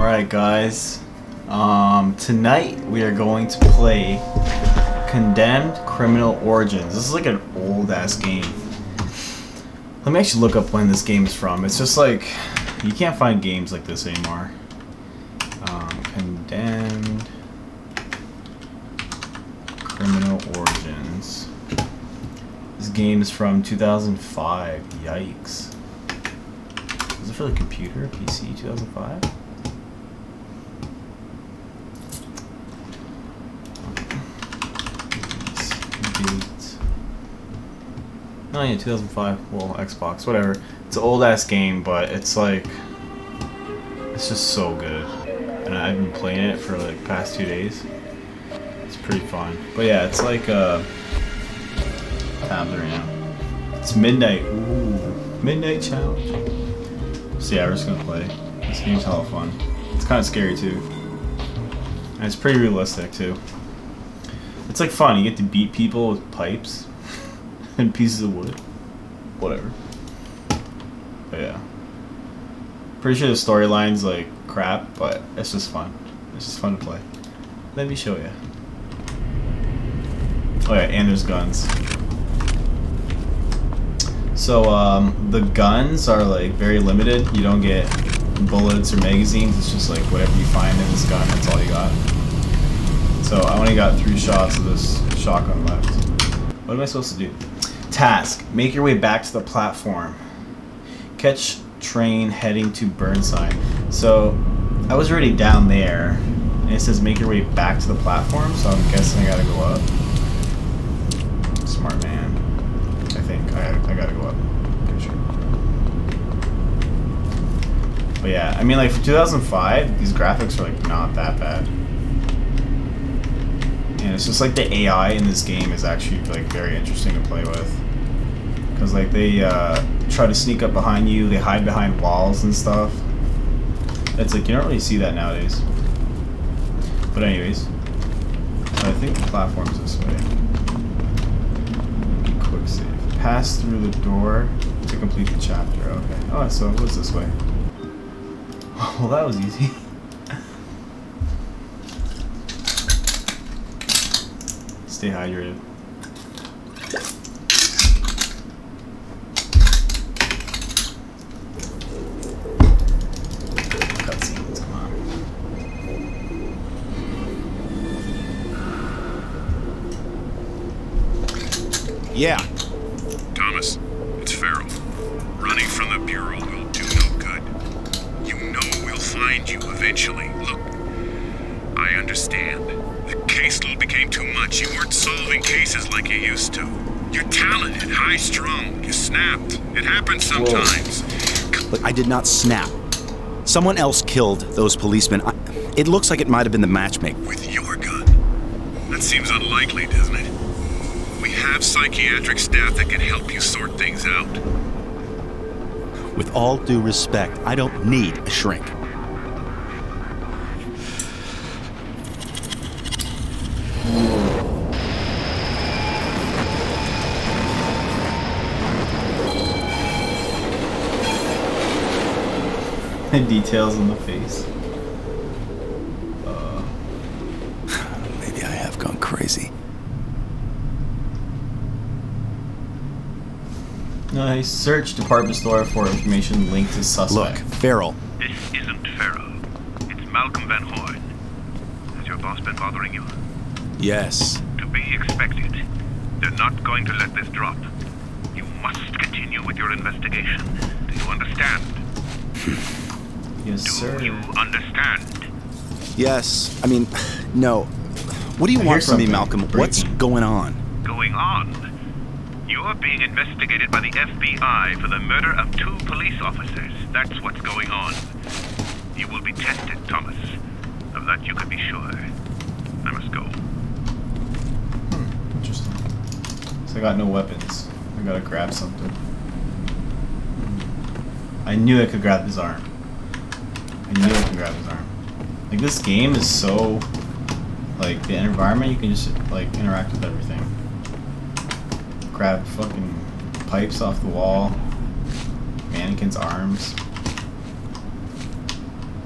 Alright guys, um, tonight we are going to play Condemned Criminal Origins. This is like an old ass game. Let me actually look up when this game is from. It's just like, you can't find games like this anymore. Um, Condemned Criminal Origins. This game is from 2005. Yikes. Is it for the computer? PC 2005? Oh yeah, 2005. Well, Xbox, whatever. It's an old ass game, but it's like, it's just so good. And I've been playing it for like past two days. It's pretty fun. But yeah, it's like uh, tabs right now. It's midnight. Ooh, midnight challenge. So yeah, we're just gonna play. This game's hella fun. It's kind of scary too. And it's pretty realistic too. It's like fun. You get to beat people with pipes and pieces of wood. Whatever. But yeah. Pretty sure the storyline's like crap, but it's just fun. It's just fun to play. Let me show you. Oh yeah, and there's guns. So um, the guns are like very limited. You don't get bullets or magazines. It's just like whatever you find in this gun. That's all you got. So I only got three shots of this shotgun left. What am I supposed to do? Task: Make your way back to the platform. Catch train heading to Burnside. So I was already down there, and it says make your way back to the platform. So I'm guessing I gotta go up. Smart man. I think I I gotta go up. Pretty sure. But yeah, I mean like for 2005, these graphics are like not that bad. And it's just like the AI in this game is actually like very interesting to play with. Cause like they uh, try to sneak up behind you, they hide behind walls and stuff. It's like you don't really see that nowadays. But anyways, I think the platform's this way. Quick save. Pass through the door to complete the chapter. Okay. Oh, so it was this way. Well, that was easy. Stay hydrated. Yeah. I did not snap. Someone else killed those policemen. I, it looks like it might have been the matchmaker. With your gun? That seems unlikely, doesn't it? We have psychiatric staff that can help you sort things out. With all due respect, I don't need a shrink. Details on the face. Uh, Maybe I have gone crazy. nice. Search department store for information linked to suspect. Look, suspect. Farrell. This isn't Farrell. It's Malcolm Van Horn. Has your boss been bothering you? Yes. To be expected. They're not going to let this drop. You must continue with your investigation. Do you understand? Yes, Do sir. you understand? Yes. I mean, no. What do you I want from me, something Malcolm? What's going on? Going on. You're being investigated by the FBI for the murder of two police officers. That's what's going on. You will be tested, Thomas. Of that you can be sure. I must go. Interesting. So I got no weapons. I gotta grab something. I knew I could grab his arm. I knew I could grab his arm. Like this game is so like the environment you can just like interact with everything. Grab fucking pipes off the wall. Mannequin's arms.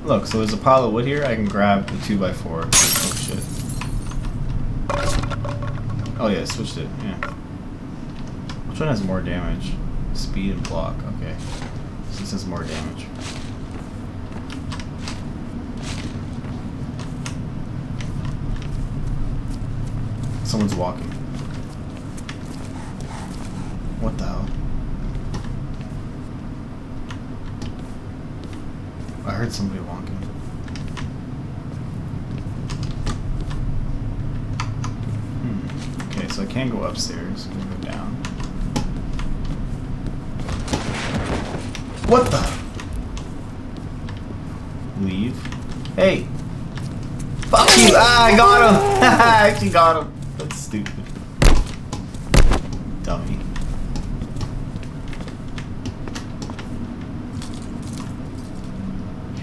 Look, so there's a pile of wood here. I can grab the 2x4. Oh, shit. Oh, yeah, switched it. Yeah. Which one has more damage? Speed and block. Okay. This has more damage. Someone's walking. What the hell? I heard somebody walking. Hmm. Okay, so I can't go upstairs. I'm gonna go down. What the? Leave. Hey! Fuck you! Ah, I got him! I actually got him. That's stupid. Dummy.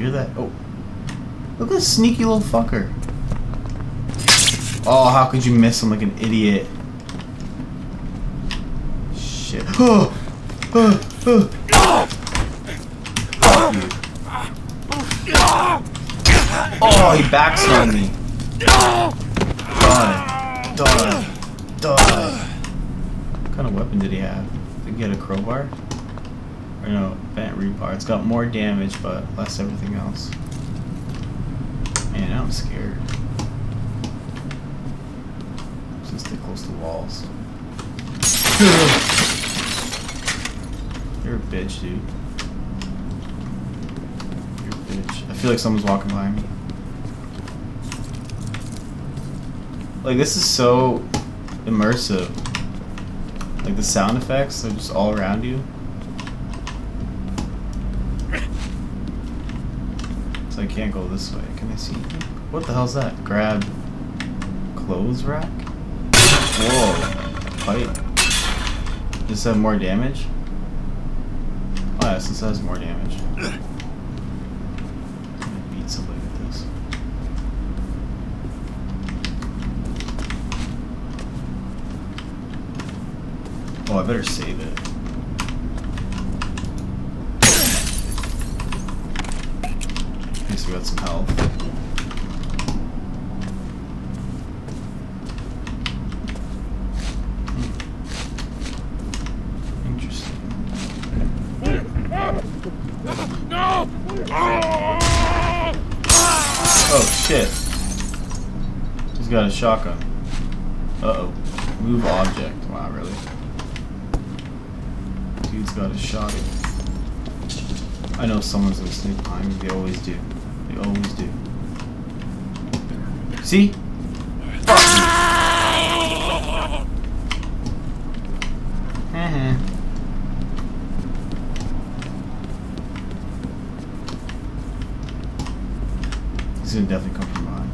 Hear that? Oh. Look at this sneaky little fucker. Oh, how could you miss him like an idiot? Shit. Oh! Oh! Oh! Oh, he backs on me. Die. Die. Die. What kind of weapon did he have? Did he get a crowbar? Or no, bent rebar. It's got more damage, but less everything else. Man, I'm scared. Just stay close to walls. You're a bitch, dude. You're a bitch. I feel like someone's walking behind me. Like, this is so immersive. Like, the sound effects are just all around you. So I can't go this way. Can I see? What the hell's that? Grab clothes rack? Whoa. Fight. Does have more damage? Oh yes, this has more damage. Beat somebody with this. Oh, I better save it. At least we got some health. Hmm. Interesting. Oh shit. He's got a shotgun. Uh oh. Move object. Wow, really? Dude's got a shotgun. I know someone's gonna sneak behind me. They always do. They always do. See? Uh-huh. He's gonna definitely come from behind.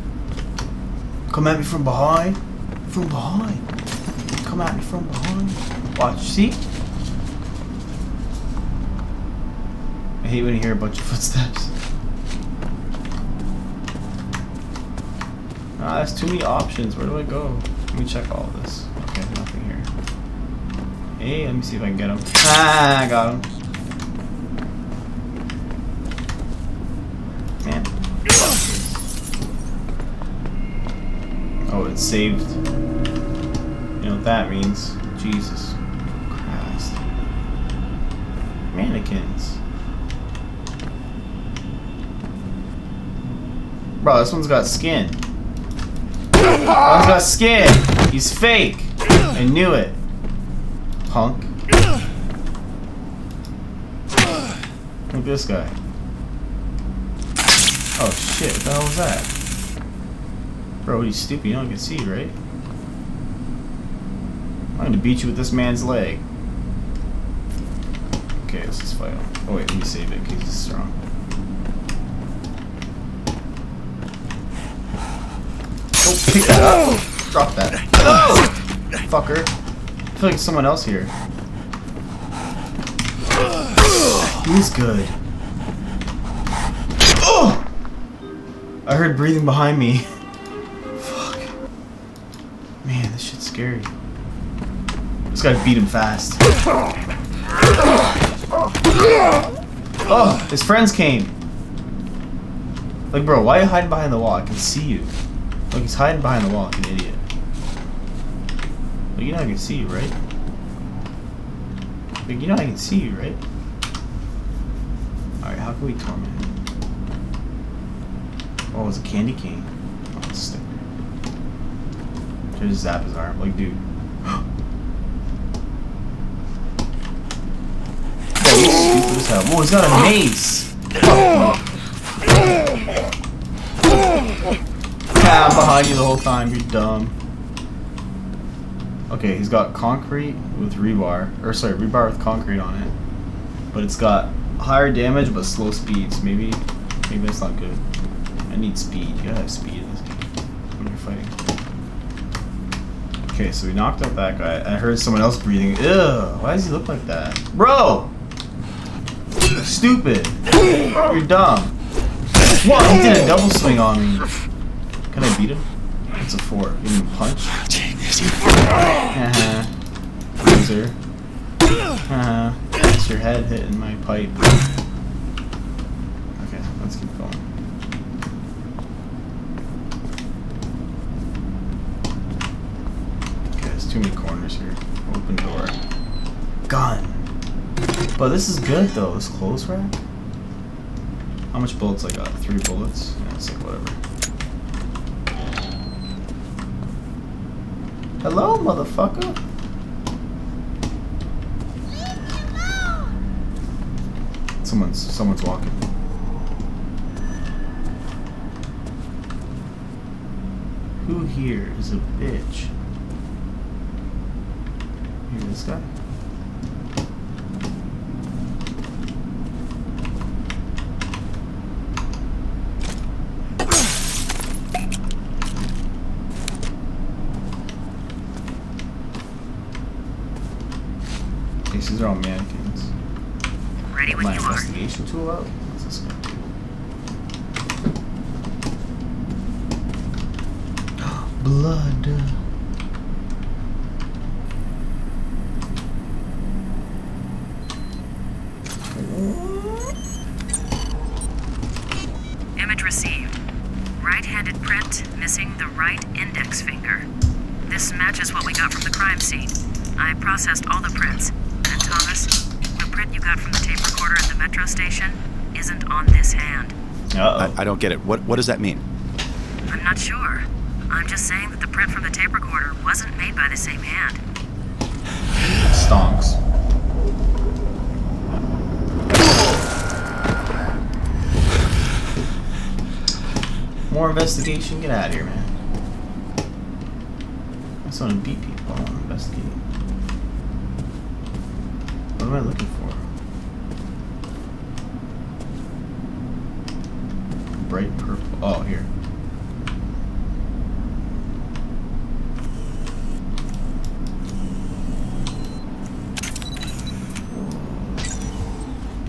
Come at me from behind? From behind. Come at me from behind. Watch, see? I hate when you hear a bunch of footsteps. Ah, that's too many options. Where do I go? Let me check all of this. Okay, nothing here. Hey, let me see if I can get him. Ah, I got him. Man. Oh, it's saved. You know what that means? Jesus Christ. Mannequins. Bro, this one's got skin. This one's got skin. He's fake. I knew it. Punk. Look at this guy. Oh shit, what the hell was that? Bro, he's stupid, you don't can see, right? I'm gonna beat you with this man's leg. Okay, let's just fight. Oh wait, let me save it because he's strong. Drop that. Oh! Fucker. I feel like someone else here. He's good. Oh! I heard breathing behind me. Fuck. Man, this shit's scary. Just gotta beat him fast. Oh, his friends came. Like, bro, why are you hiding behind the wall? I can see you. Like, he's hiding behind the wall, like an idiot. Like, you know I can see you, right? Like, you know I can see you, right? Alright, how can we torment him? Oh, it's a candy cane. Oh, it's sticker. Just zap his arm? Like, dude. Yeah, he's stupid as hell. Whoa, he's got a mace! Fuck I'm behind you the whole time, you're dumb. Okay, he's got concrete with rebar. Or sorry, rebar with concrete on it. But it's got higher damage but slow speeds. Maybe maybe that's not good. I need speed. You gotta have speed in this game when you're fighting. Okay, so we knocked out that guy. I heard someone else breathing. Ew, why does he look like that? Bro! Stupid! You're dumb. What? He did a double swing on me. Beat him? It's a four. Him a punch. Uh-huh. Loser. Uh-huh. It's your head hitting my pipe. Okay, let's keep going. Okay, there's too many corners here. Open door. Gun. But this is good though, this close rack. How much bullets I got? Three bullets? Yeah, it's like whatever. Hello, motherfucker. Someone's someone's walking. Who here is a bitch? Here, this guy. These are all mannequins. Ready when My you are. investigation tool out? Don't get it. What, what does that mean? I'm not sure. I'm just saying that the print from the tape recorder wasn't made by the same hand. Stonks. More investigation? Get out of here, man. I just want to beat people. I want to investigate. What am I looking for? Bright purple. Oh, here.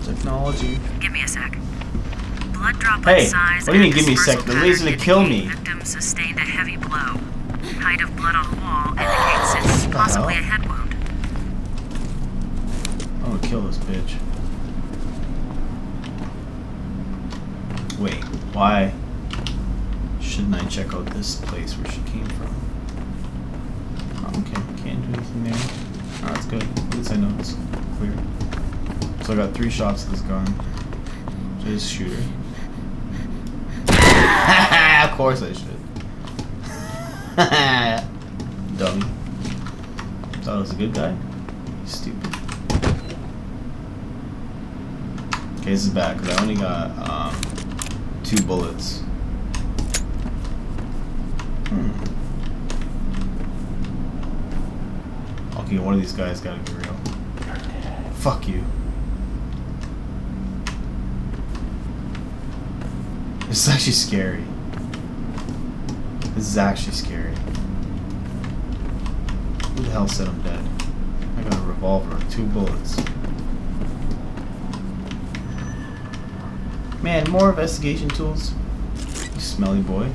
Technology. Give me a sec. Blood droplet Hey, size what do you mean, give me a sec? They're laser to kill me. Victim sustained a heavy blow. Height of blood on the wall indicates it's possibly a head wound. I'm gonna kill this bitch. Wait, why shouldn't I check out this place where she came from? Oh, okay, can't do anything there. Oh, that's good. At least I know it's clear. So I got three shots of this gun. Just shoot her? of course I should. Dummy. Thought I was a good guy? Stupid. Okay, this is bad because I only got um, two bullets. Hmm. Okay, one of these guys gotta be real. Fuck you. This is actually scary. This is actually scary. Who the hell said I'm dead? I got a revolver, two bullets. Man, more investigation tools. You smelly boy.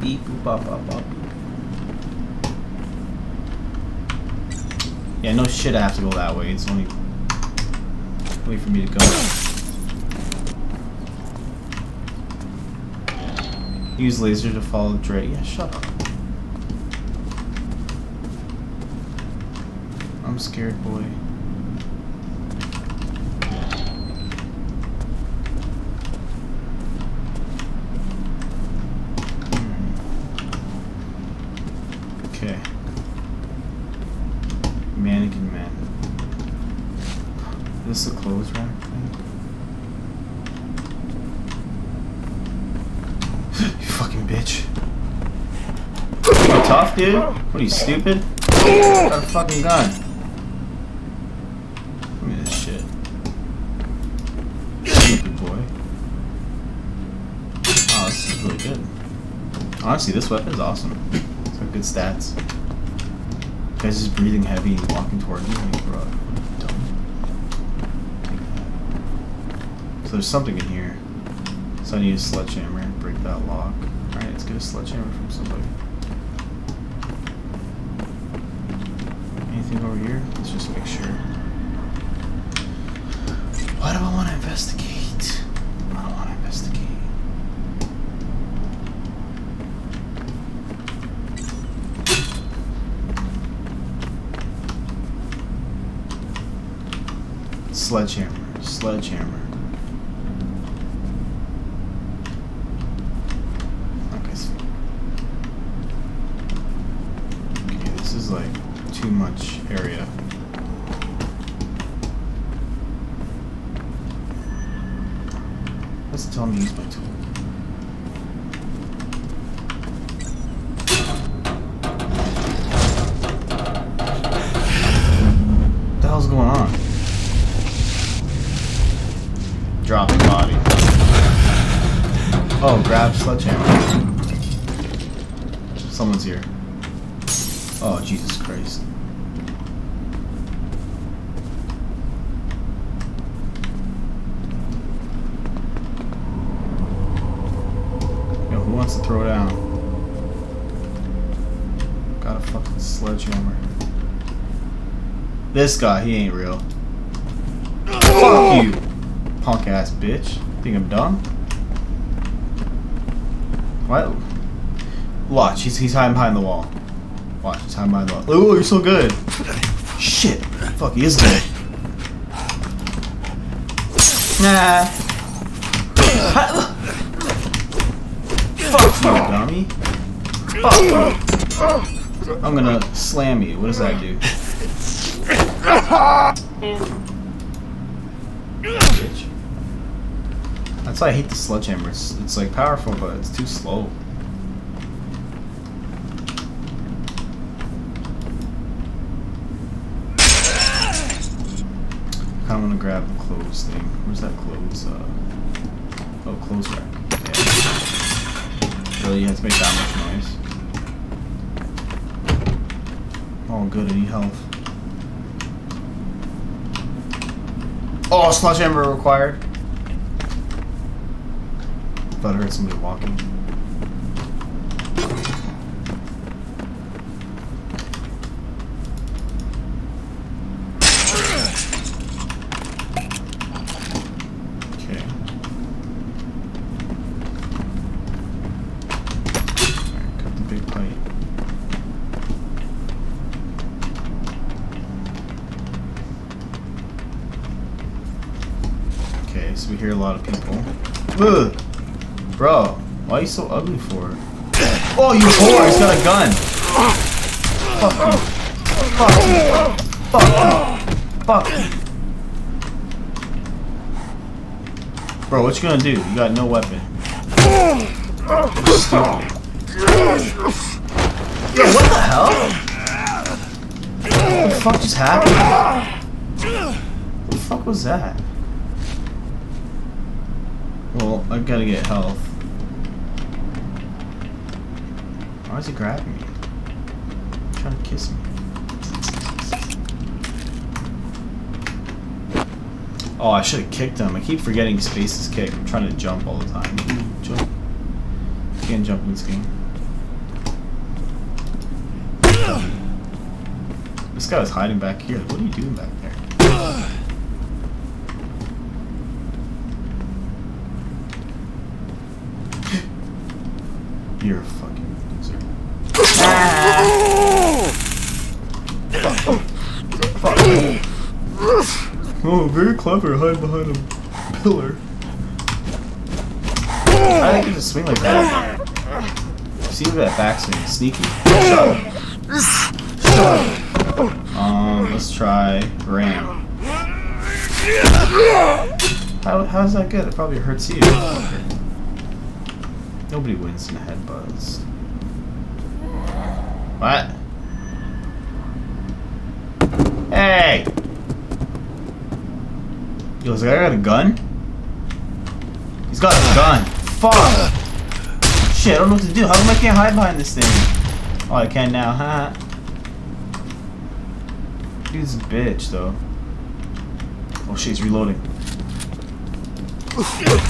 Beep, boop, bop, bop, bop. Yeah, no shit I have to go that way. It's only... Wait for me to go. Use laser to follow Dre. Yeah, shut up. I'm scared, boy. You, stupid? Oh, got a fucking gun. Give me this shit. Stupid boy. Oh, this is really good. Honestly, this weapon's awesome. It's got good stats. Guy's just breathing heavy and walking toward me. Like, bro? So there's something in here. So I need a sledgehammer and break that lock. Alright, let's get a sledgehammer from somebody. Anything over here? Let's just make sure. Why do I want to investigate? I don't want to investigate. Sledgehammer, sledgehammer. Okay, so. Okay, this is like too much area. Let's tell me to use my tool. What the hell's going on? Drop the body. Oh, grab sledgehammer. Someone's here. Oh, Jesus Christ. Yo, who wants to throw down? Got a fucking sledgehammer. This guy, he ain't real. Fuck oh. you, punk ass bitch. Think I'm dumb? What? Watch, he's, he's hiding behind the wall. Watch, he's hiding behind the wall. Oh, you're so good. Shit. Fuck, he is good. Nah. Fuck you, dummy. Fuck you. I'm gonna slam you. What does that do? That's why I hate the sledgehammer. It's, it's like powerful, but it's too slow. I kind of want to grab the clothes thing. Where's that clothes? Uh, oh, clothes rack. Yeah. Really, you have to make that much noise. Oh, good. Need health. Oh, sledgehammer required. Thought I heard somebody walking. Okay. Alright, cut the big pipe. Okay, so we hear a lot of people. Ugh! Bro, why are you so ugly for? Oh, you whore! He's got a gun! Fuck you. Fuck you. Fuck you. Bro, what you gonna do? You got no weapon. Yo, what the hell? What the fuck just happened? What the fuck was that? Well, I gotta get health. Why is he grabbing me? He's trying to kiss me. Oh, I should have kicked him. I keep forgetting space is kick. I'm trying to jump all the time. Jump. Can't jump in this game. This guy was hiding back here. What are you doing back there? you're a fucking loser. Ah! Fuck. Oh, very clever, hide behind a pillar. I think you just swing like that. See that backswing, sneaky. Um, let's try ram. How, how's that good? It probably hurts you. Nobody wins in the headbutts. What? Hey! Yo, is that guy got a gun? He's got a gun. Fuck! Shit, I don't know what to do. How come I can't hide behind this thing? Oh, I can now, huh? Dude's a bitch, though. Oh shit, he's reloading.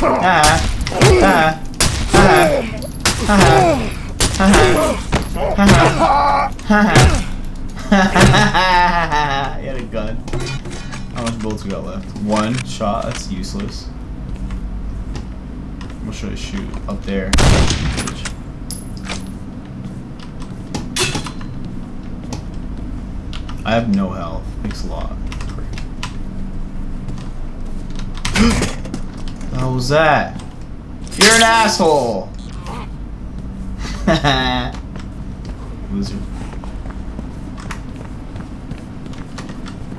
Ah! Ah! Ah! Ah! Ah! Ah! He had a gun. How bullets we got left? One shot, that's useless. What should I shoot? Up there. I have no health. Thanks a lot. What was that? You're an asshole! Loser.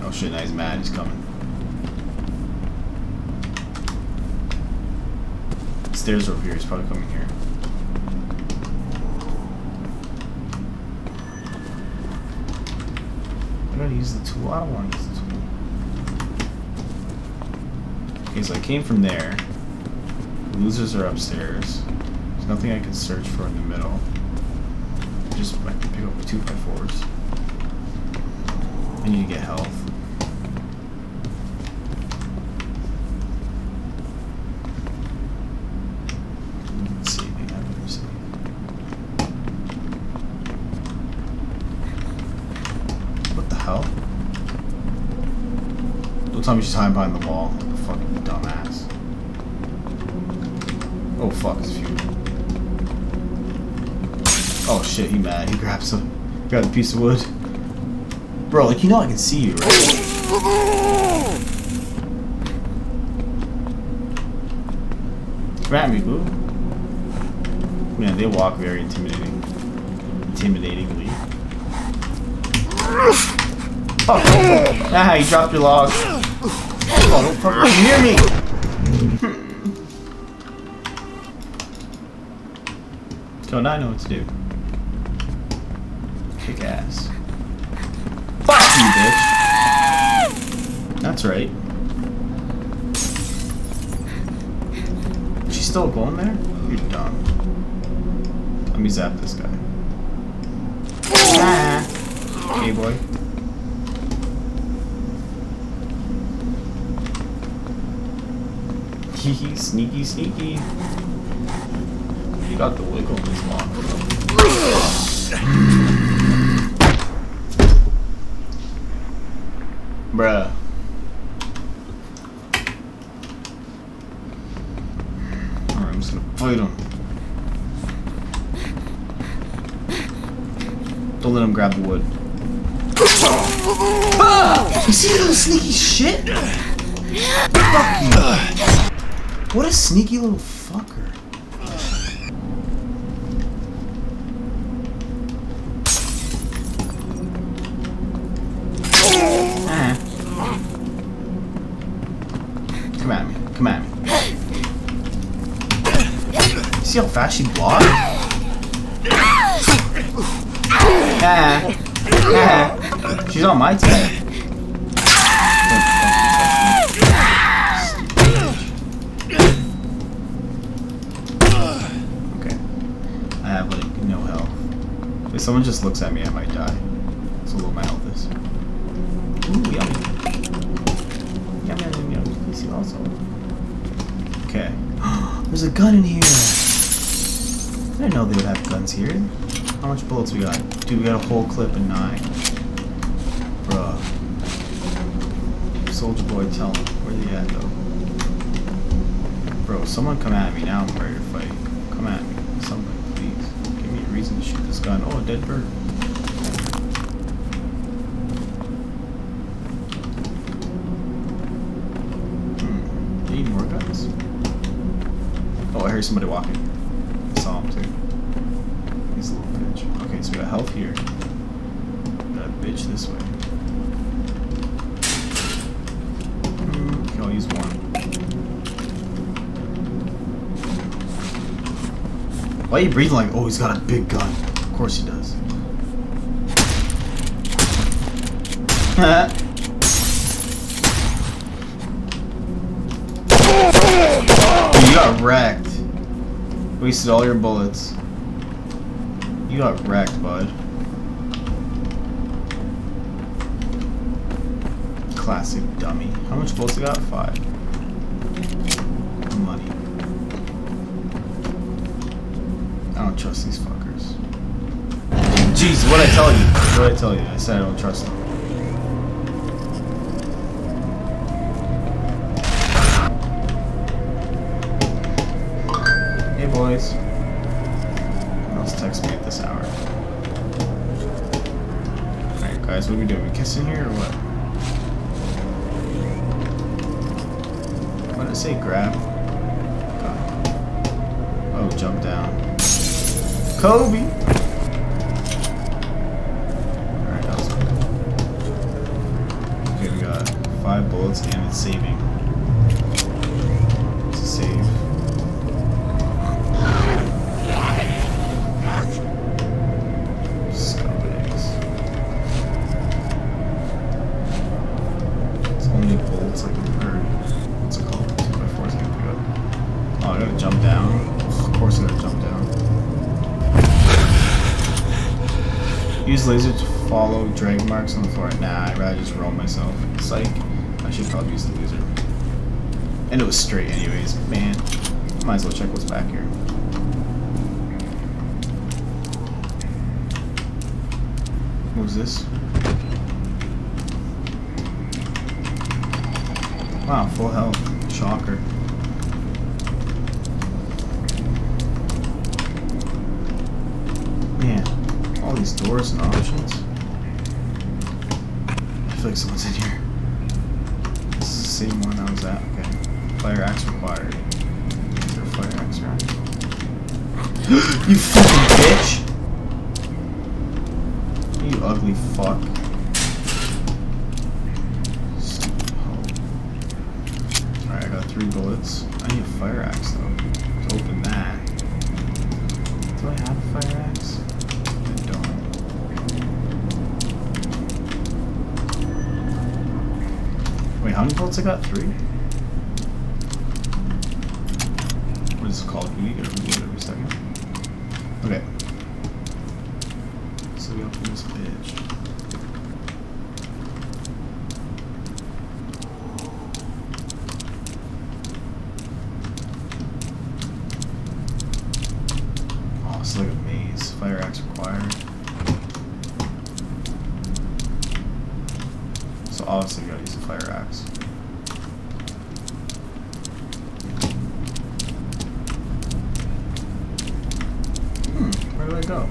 Oh shit, now he's mad. He's coming. Stairs over here. He's probably coming here. I gotta use the tool. I don't want to use the tool. Okay, so I came from there. The Losers are upstairs. There's nothing I can search for in the middle. Just I can pick up two by fours. I need to get health. Let's see anything I've ever seen. What the hell? Don't tell me she's hiding behind the wall. Like a fucking dumbass. Oh fuck, it's few. Oh shit, he mad. He grabs a grabbed a piece of wood. Bro, like you know I can see you, right? At me, boo. Man, they walk very intimidating. Intimidatingly. Oh, ah, you dropped your log. Oh, don't fucking near me! So now I know what to do. Kick ass. Fuck you, bitch! That's right. She's still going there? You're dumb. Let me zap this guy. Ah. Okay, boy. Sneaky, sneaky. You got the wiggle in this one. Bruh. Alright, I'm just gonna fight him. Don't let him grab the wood. Ah! You see little sneaky shit? Fuck you. What a sneaky little fucker. Ah. Come at me. Come at me. See how fast she blocked? Ah. Ah. She's on my team. Just looks at me, I might die. So low my health is. Ooh, yummy. Yum, yum, yum, yum. Please see also. Okay. There's a gun in here. I didn't know they would have guns here. How much bullets we got? Dude, we got a whole clip and nine. Bruh. Soldier boy, tell him. Where they at, though? Bro, someone come at me now. I'm to fight. Come at me. Somebody, please. reason to shoot this gun. Oh, a dead bird. Hmm. Need more guns? Oh, I hear somebody walking. I saw him too. He's a little bitch. Okay, so we got health here. A bitch this way. Hmm, okay, I'll use one. Why are you breathing like, oh, he's got a big gun? Of course he does. Dude, you got wrecked. Wasted all your bullets. You got wrecked, bud. Classic dummy. How much bullets you got? Five. Money. I don't trust these fuckers. Jeez, what'd I tell you? What'd I tell you? I said I don't trust them. Who else text me at this hour? Alright guys, what are we doing? We kissing here or what? What did it say? Grab? Oh, oh jump down. Kobe! Alright, that was. Okay, we got five bullets and it's saving. Drag marks on the floor. Nah, I'd rather just roll myself. Psych. I should probably use the laser. And it was straight anyways. Man, might as well check what's back here. What was this? Wow, full health. Shocker. Man, all these doors and options. Like someone's in here. This is the same one I was at. Okay. Fire axe required. Is there fire axe around? you fucking bitch! You ugly fuck. Alright, I got three bullets. I need a fire axe How I got? Three? What is it called? Can you get a reload every second? Okay. So we open this bitch. Oh, it's like a maze. Fire axe required. So obviously we gotta use a fire axe. Hmm, where do I go?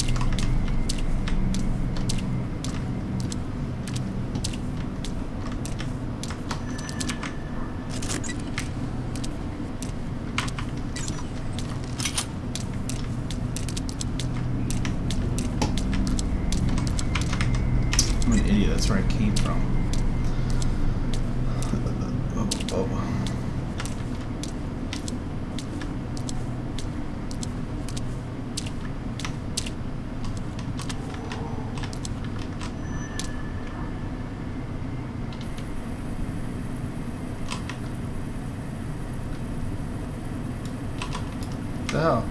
I'm an idiot, that's where I came from. Oh, oh. What the hell?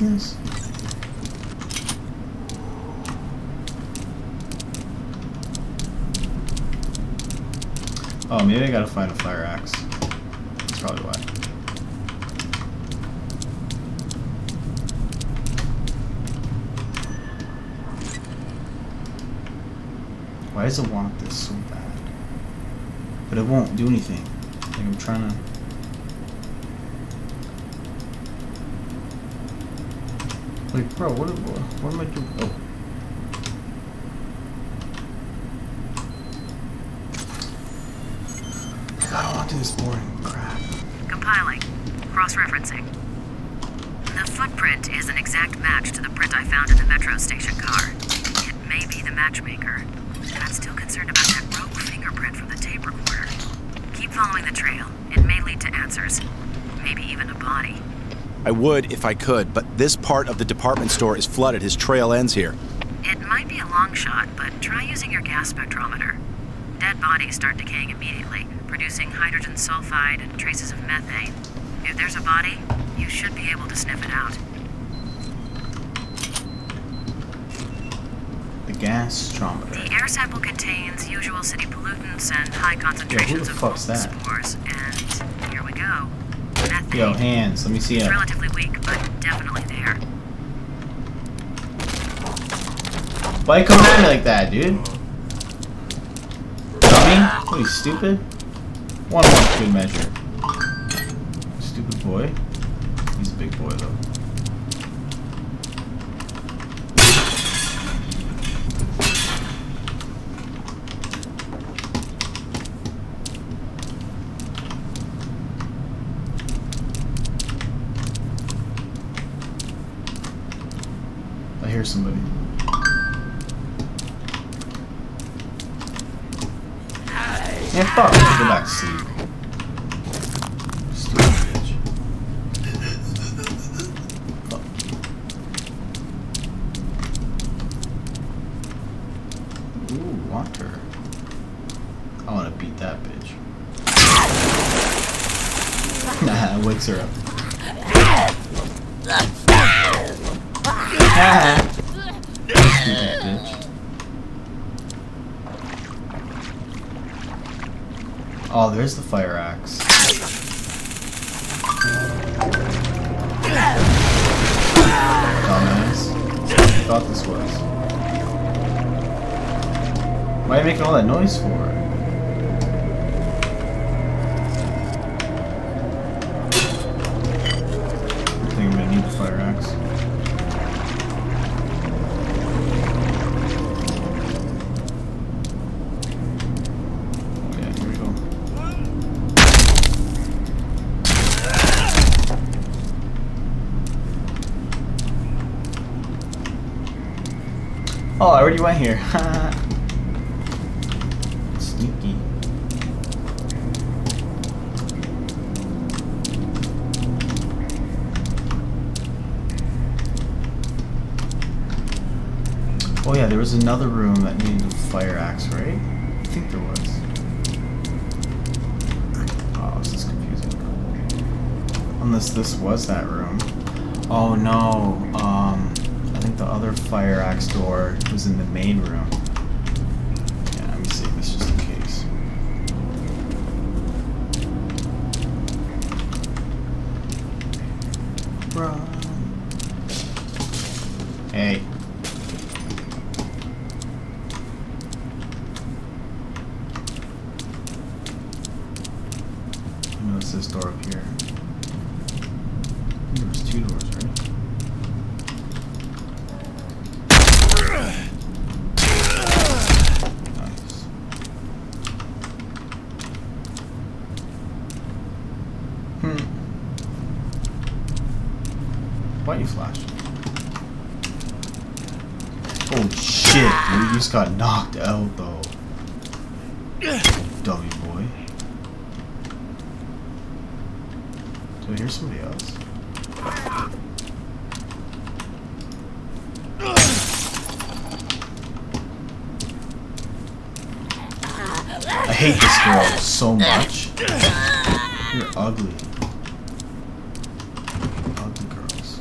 Oh, maybe I gotta find a fire axe. That's probably why. Why does it want this so bad? But it won't do anything. Like I'm trying to Like, bro, what, what, what am I doing? Oh. I don't want to do this boring crap. Compiling. Cross-referencing. The footprint is an exact match to the print I found in the metro station car. It may be the matchmaker, but I'm still concerned about that rogue fingerprint from the tape recorder. Keep following the trail. It may lead to answers. Maybe even a body. I would if I could, but this part of the department store is flooded. His trail ends here. It might be a long shot, but try using your gas spectrometer. Dead bodies start decaying immediately, producing hydrogen sulfide and traces of methane. If there's a body, you should be able to sniff it out. The gas strometer. The air sample contains usual city pollutants and high concentrations the of fuck's mold spores. And here we go. Methane. Yo, hands. Let me see it. relatively weak, but definitely there. Why you coming at me like that, dude? Dummy? What, you stupid? One more good measure. Stupid boy. He's a big boy, though. I hear somebody. Yeah, fuck. Already went here. Sneaky. Oh yeah, there was another room that needed a fire axe, right? I think there was. Oh, this is confusing. Unless this was that room. Oh no, um, I think the other fire axe door was in the main room. Yeah, let me save this just in case. Run. Hey. I know it's this door up here. There's two doors, right? Nice. Hmm. You? Oh shit, you just got knocked out though. Dummy boy. Do I hear somebody else? I hate this girl so much. You're ugly. Ugly girls.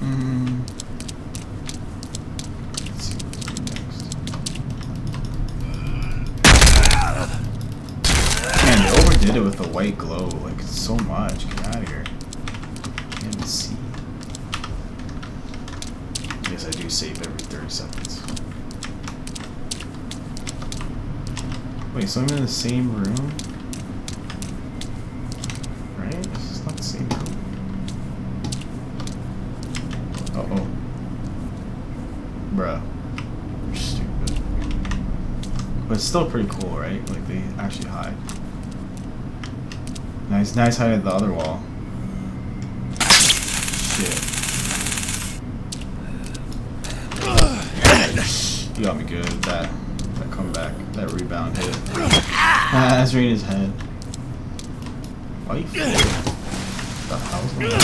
Mm. Let's see what to do next. They it with the white glow. Like, so much. Get out of here. Can't even see. I guess I do save every 30 seconds. Wait, so I'm in the same room? Right? This is not the same room. Uh oh. Bruh. You're stupid. But it's still pretty cool, right? Like they actually hide. Nice, nice hide at the other wall. Shit. You got me good. That that comeback, that rebound hit. Ah, that's right in his head. Why you? What the hell's going on?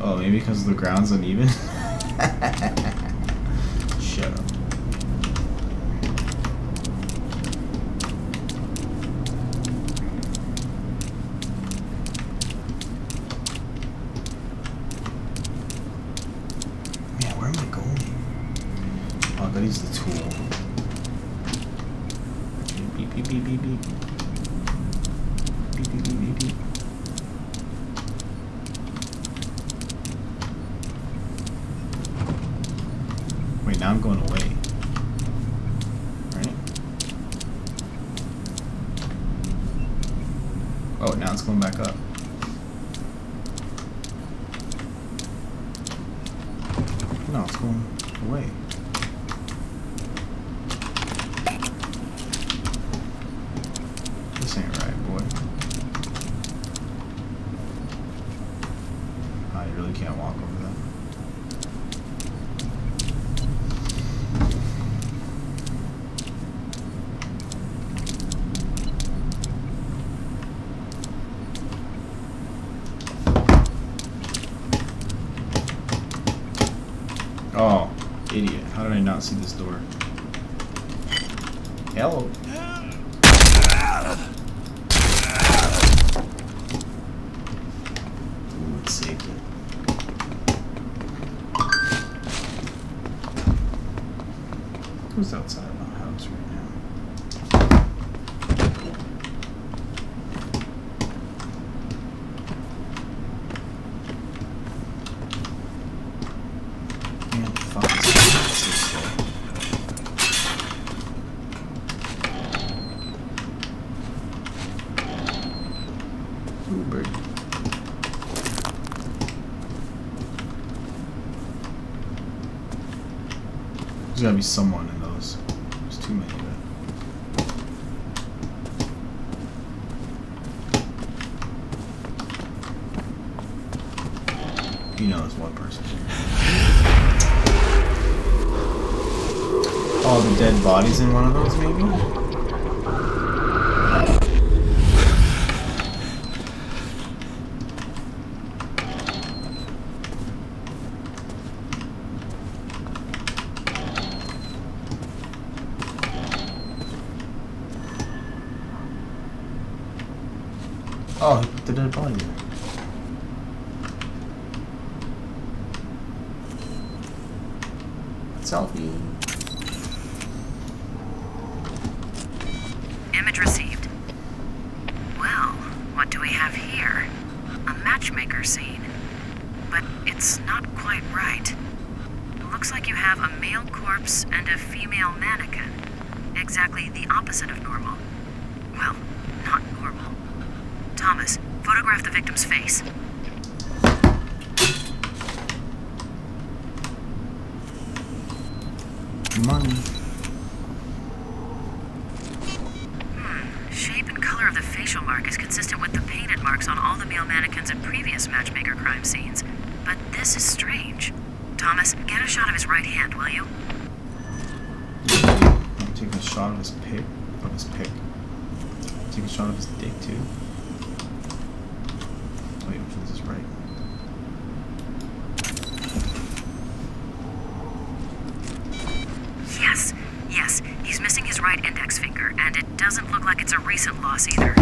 Oh, maybe because the ground's uneven? Shut up. Man, where am I going? Oh, I gotta use the tool. Beep, beep, beep, beep, beep. Beep, beep, beep, beep, beep. Wait, now I'm going away. Right? Oh, now it's going back up. No, it's going away. This ain't right, boy. I really can't walk over that. Oh, idiot. How did I not see this door? Hello. Who's outside my house right now? Man, fuck this game, it's so slow. Ooh, bird. There's gotta be someone in those. There's too many of it. You know there's one person here. Oh, the dead bodies in one of those, maybe? Oh, he put the dead body there. Selfie. Image received. Well, what do we have here? A matchmaker scene. But it's not quite right. Looks like you have a male corpse and a female mannequin. Exactly the opposite of normal. Well, not normal. Thomas, photograph the victim's face. Money. Shape and color of the facial mark is consistent with the painted marks on all the male mannequins in previous matchmaker crime scenes. But this is strange. Thomas, get a shot of his right hand, will you? I'm taking a shot of his pick. Of his pick. Take a shot of his dick too. Wait, which one's his right? Yes, yes. He's missing his right index finger, and it doesn't look like it's a recent loss either.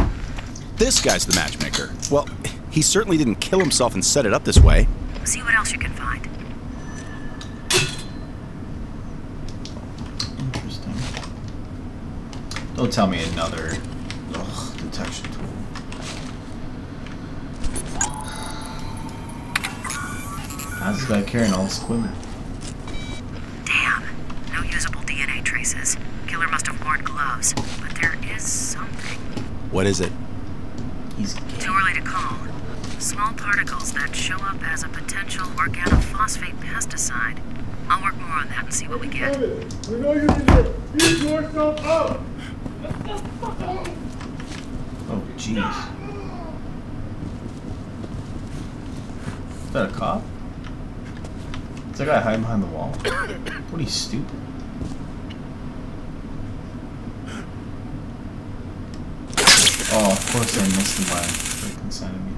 This guy's the matchmaker. Well, he certainly didn't kill himself and set it up this way. See what else you can find. Interesting. Don't tell me another ugh, detection tool. How's this guy carrying all this equipment? Damn. No usable DNA traces. Killer must have worn gloves. But there is something. What is it? He's Too early to call. Small particles that show up as a potential organophosphate pesticide. I'll work more on that and see what we get. Oh, jeez. Is that a cop? Is that guy hiding behind the wall? What are you stupid? Oh, of course I missed him by a freaking centimeter.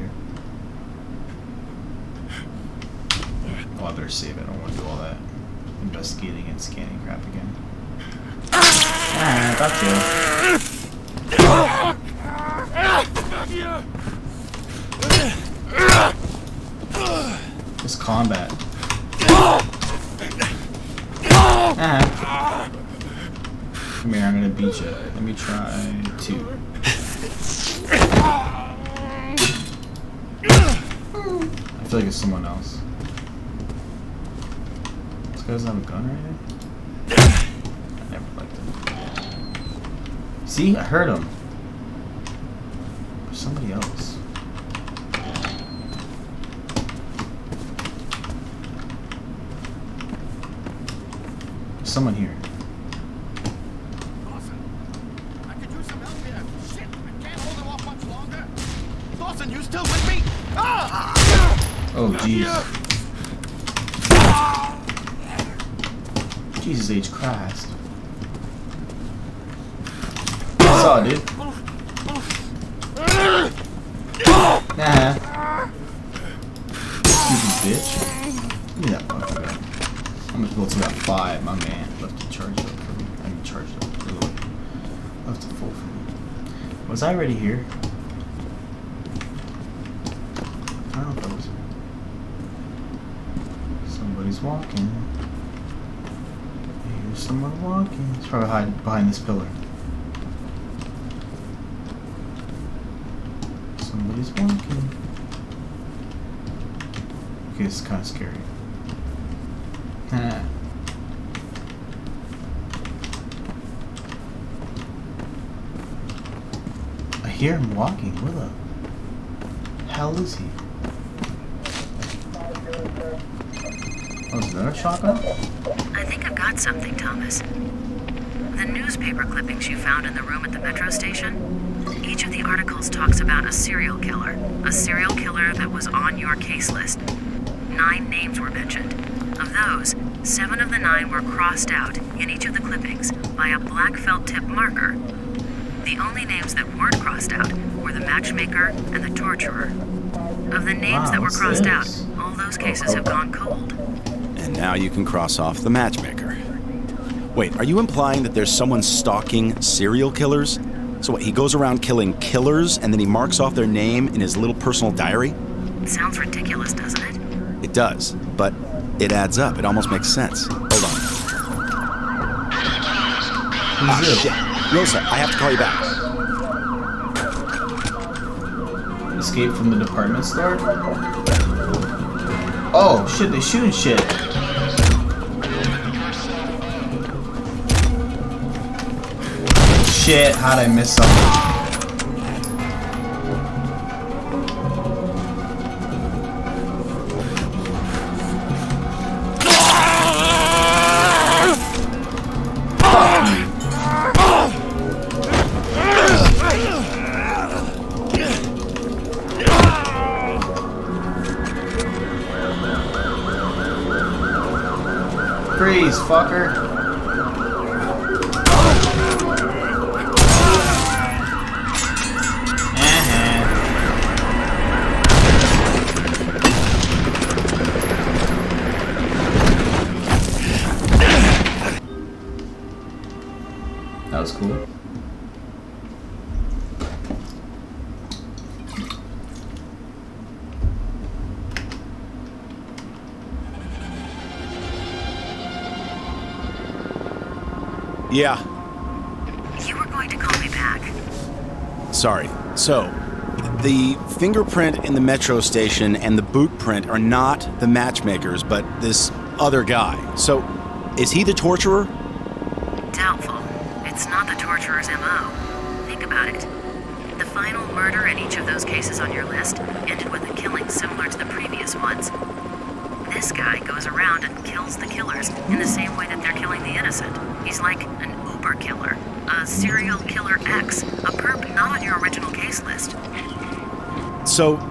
Oh, I save it. I don't want to do all that investigating and scanning crap again. Ah, got you. This combat. Ah. Come here, I'm gonna beat you. Let me try two. I feel like it's someone else. This guy doesn't have a gun anything? I never liked him. See? I heard him. There's somebody else. There's someone here. Dawson, I Jesus H. Christ. I saw it, dude. Nah. Stupid bitch. Give me that fucking. I'm gonna build to that five, my man. Left to charge up for me. I mean, charge up. Reload. Left to full for me. Was I already here? I don't know if I was here. Somebody's walking. I hear someone It's probably hide behind this pillar. Somebody's walking. Okay, it's kind of scary. Ah. I hear him walking. Where the hell is he? Oh, is that a shotgun? I think I've got something, Thomas. The newspaper clippings you found in the room at the metro station, each of the articles talks about a serial killer. A serial killer that was on your case list. Nine names were mentioned. Of those, seven of the nine were crossed out in each of the clippings by a black felt tip marker. The only names that weren't crossed out were the matchmaker and the torturer. Of the names Wow, that were crossed this? out, all those cases have gone cold. And now you can cross off the matchmaker. Wait, are you implying that there's someone stalking serial killers? So what, he goes around killing killers and then he marks off their name in his little personal diary? Sounds ridiculous, doesn't it? It does, but it adds up. It almost makes sense. Hold on. Who's ah, this? Shit. Rosa, I have to call you back. Escape from the department store? Oh, shit, They're shooting shit. Shit, how'd I miss something? Sorry. So, the fingerprint in the metro station and the boot print are not the matchmakers, but this other guy. So, is he the torturer?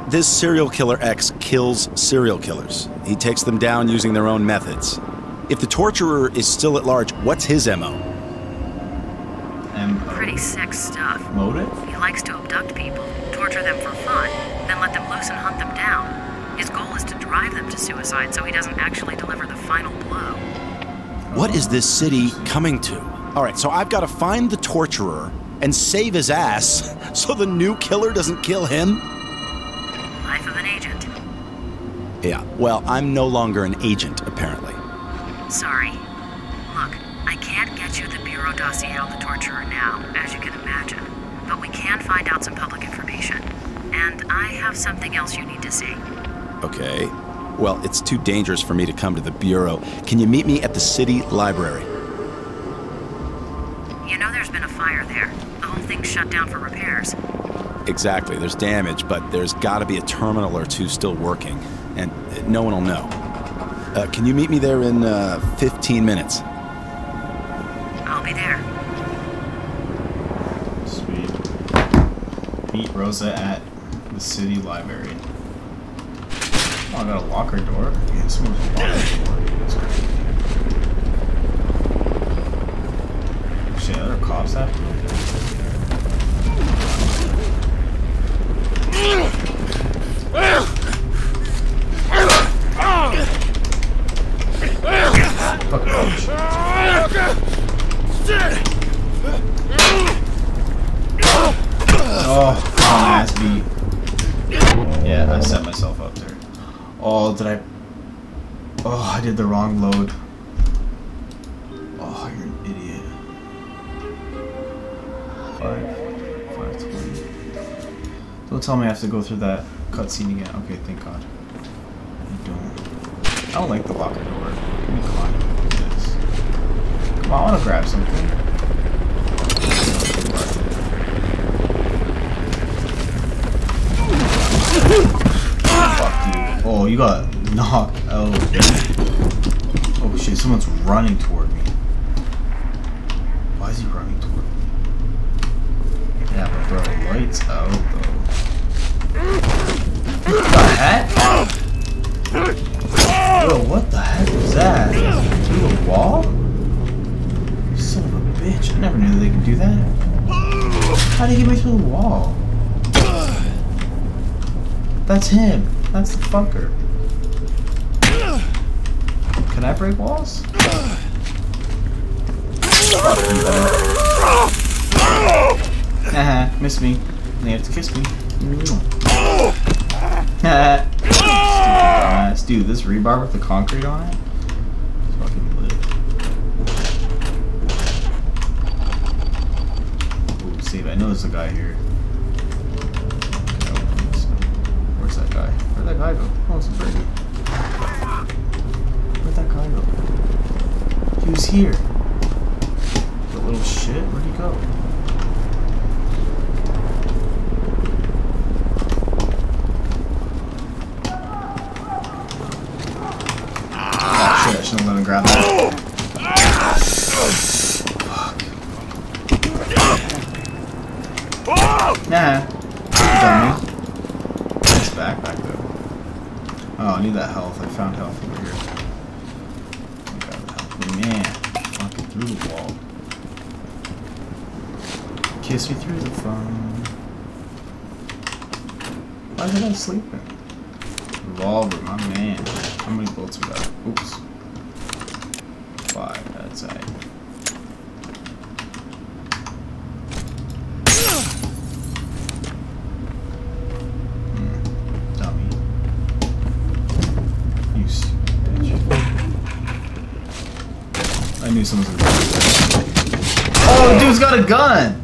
This serial killer X kills serial killers. He takes them down using their own methods. If the torturer is still at large, what's his MO? M Pretty sick stuff. motive? He likes to abduct people, torture them for fun, then let them loose and hunt them down. His goal is to drive them to suicide so he doesn't actually deliver the final blow. What is this city coming to? All right, so I've got to find the torturer and save his ass so the new killer doesn't kill him? Well, I'm no longer an agent, apparently. Sorry. Look, I can't get you the Bureau dossier on the torturer now, as you can imagine. But we can find out some public information. And I have something else you need to see. Okay. Well, it's too dangerous for me to come to the Bureau. Can you meet me at the city library? You know there's been a fire there. The whole thing's shut down for repairs. Exactly, there's damage, but there's gotta be a terminal or two still working, no one will know. Uh, can you meet me there in uh, 15 minutes? I'll be there. Sweet. Meet Rosa at the city library. Oh, I got a locker door. Yeah, someone's a through that cutscene again. Okay, thank God. I don't. I don't like the locker door. Let me climb this. Come on, I want to grab something. Fuck you. Oh, you got knocked out. Oh shit, someone's running toward me. Why is he running toward me? Yeah, but bro, lights out though. What the heck? Bro, what the heck was that? Through a wall? Son of a bitch. I never knew they could do that. How did he get me through the wall? That's him. That's the fucker. Can I break walls? Fuck you. Haha, miss me. You have to kiss me. Dumbass. Dude, this rebar with the concrete on it? Fucking lit. Ooh, save. I know there's a guy here. Where's that guy? Where'd that guy go? Oh, it's a bird. Where'd that guy go? He was here. The little shit? Where'd he go? Oh shit, I shouldn't let him grab that. Fuck. Nah. Dummy. Nice backpack though. Oh, I need that health. I found health over here. Grab the health. Man, fucking through the wall. Kiss me through the phone. Why is I sleeping? Revolver, my man. How many bullets we got? Oops. Five, that's it. Hmm, Dummy. You stupid bitch. I knew someone was gonna do that. Oh, dude's got a gun!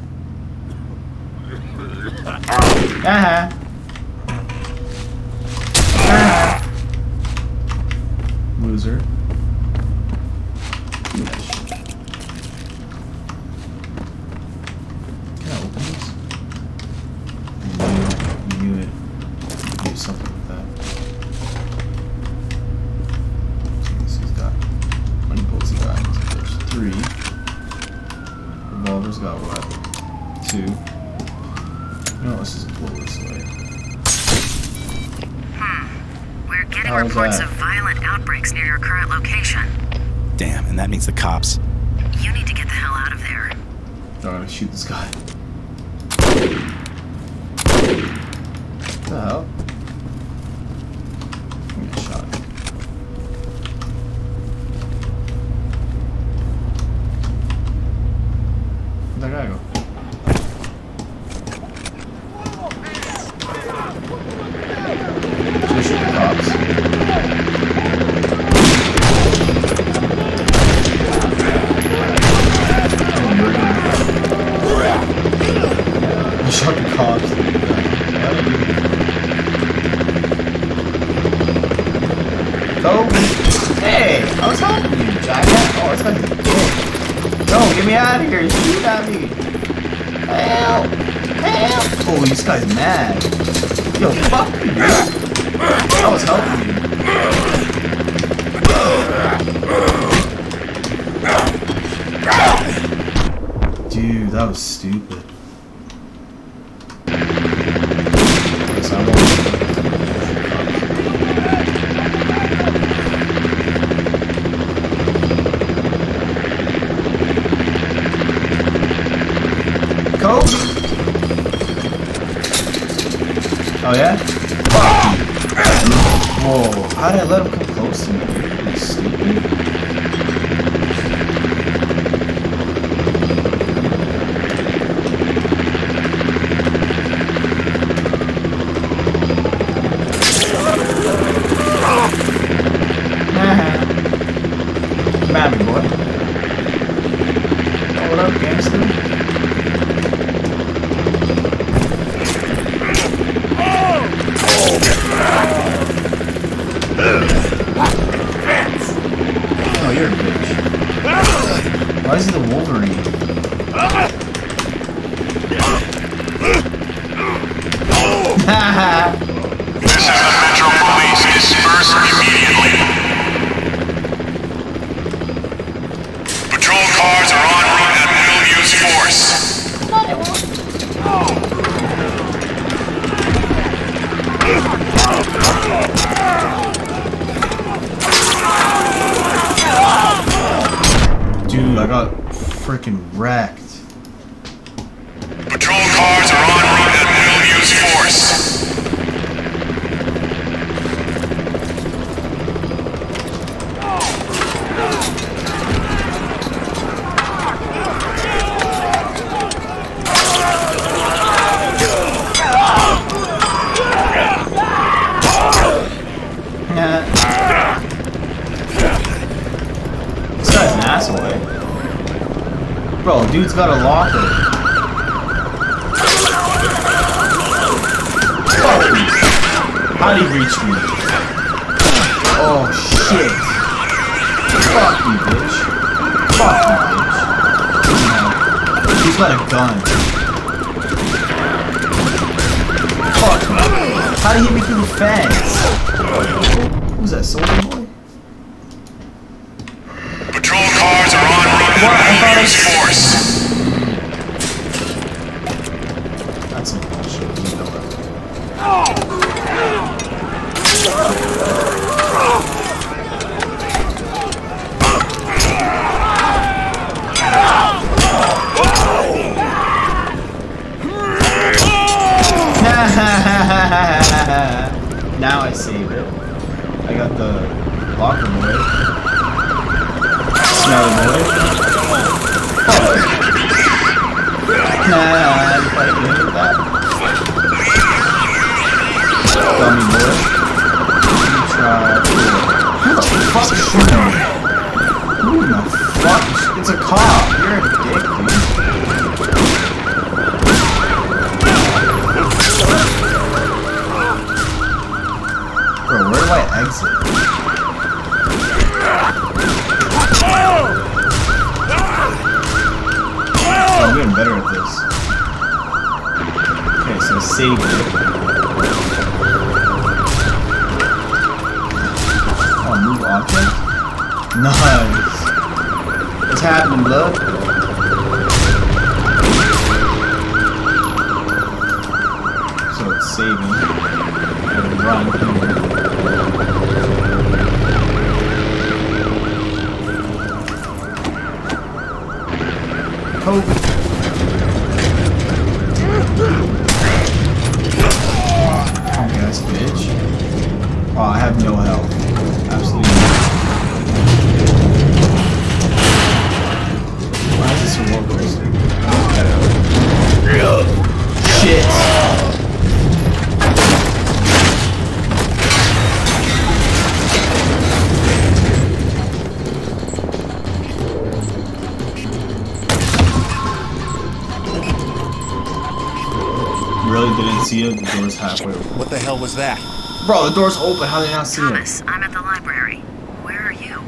Bro, the door's open. How did I not see it? Thomas, I'm at the library. Where are you?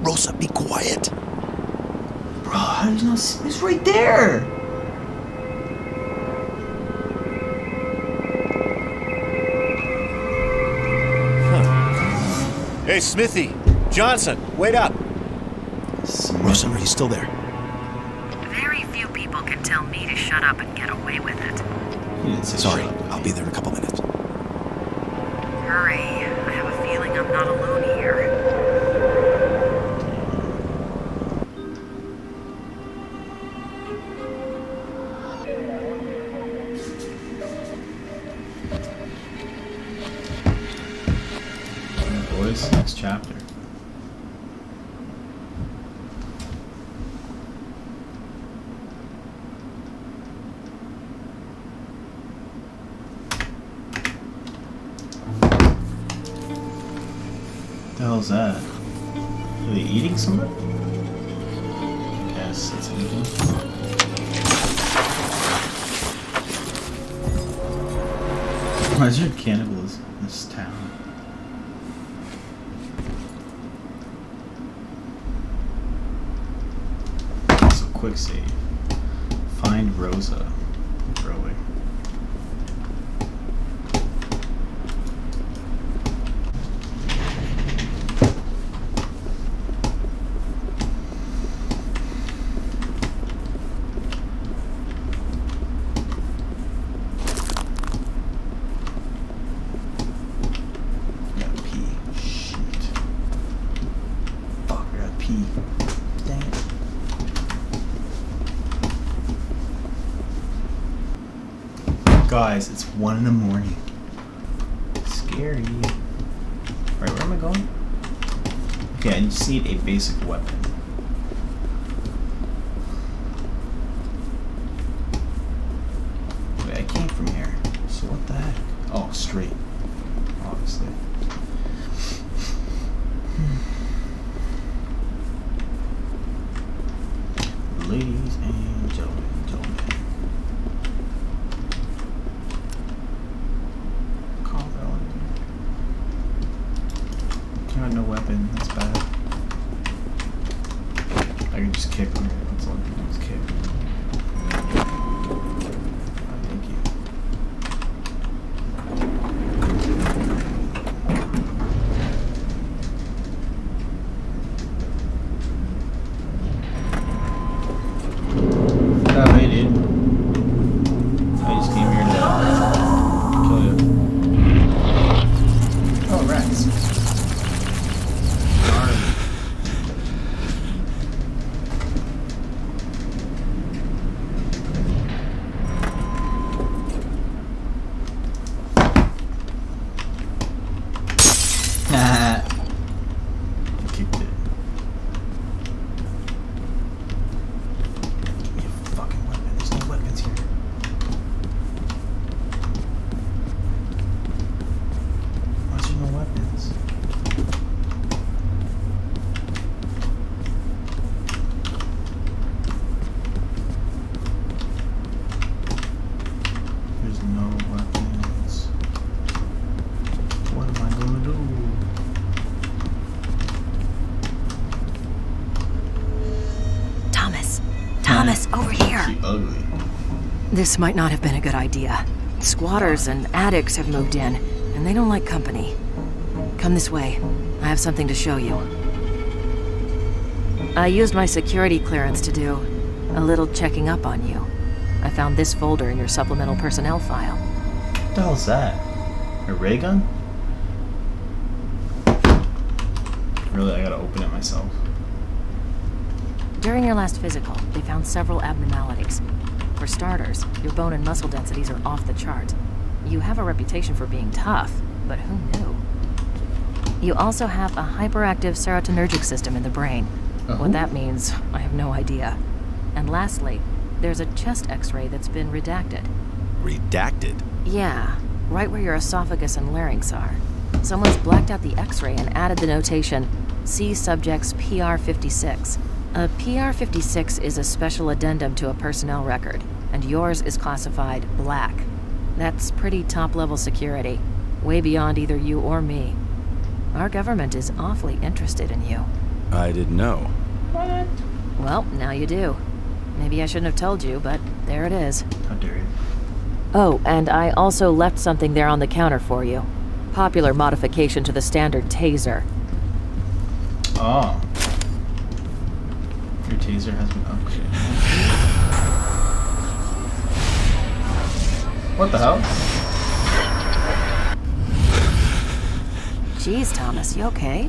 Rosa, be quiet. Bro, how did you not see? It's right there. Hey, Smithy! Johnson, wait up! Rosa, are you still there? Very few people can tell me to shut up and get away with it. He didn't say Sorry. I'll be there in a couple minutes. I have a feeling I'm not alone here. Hell's that? Are they eating something? Yes, that's eating. Why is there cannibals in this town? So quick save. Find Rosa. This might not have been a good idea. Squatters and addicts have moved in, and they don't like company. Come this way. I have something to show you. I used my security clearance to do a little checking up on you. I found this folder in your supplemental personnel file. What the hell is that? A ray gun? Really, I gotta open it myself. During your last physical, they found several abnormalities. For starters, your bone and muscle densities are off the chart. You have a reputation for being tough, but who knew? You also have a hyperactive serotonergic system in the brain. Oh. What that means, I have no idea. And lastly, there's a chest x-ray that's been redacted. Redacted. Yeah, right where your esophagus and larynx are. Someone's blacked out the x-ray and added the notation, see subjects PR56. A PR56 is a special addendum to a personnel record, and yours is classified black. That's pretty top-level security, way beyond either you or me. Our government is awfully interested in you. I didn't know. What? Well, now you do. Maybe I shouldn't have told you, but there it is. How dare you? Oh, and I also left something there on the counter for you. Popular modification to the standard taser. Oh. Taser has been upgraded. What the hell? Jeez, Thomas, you okay?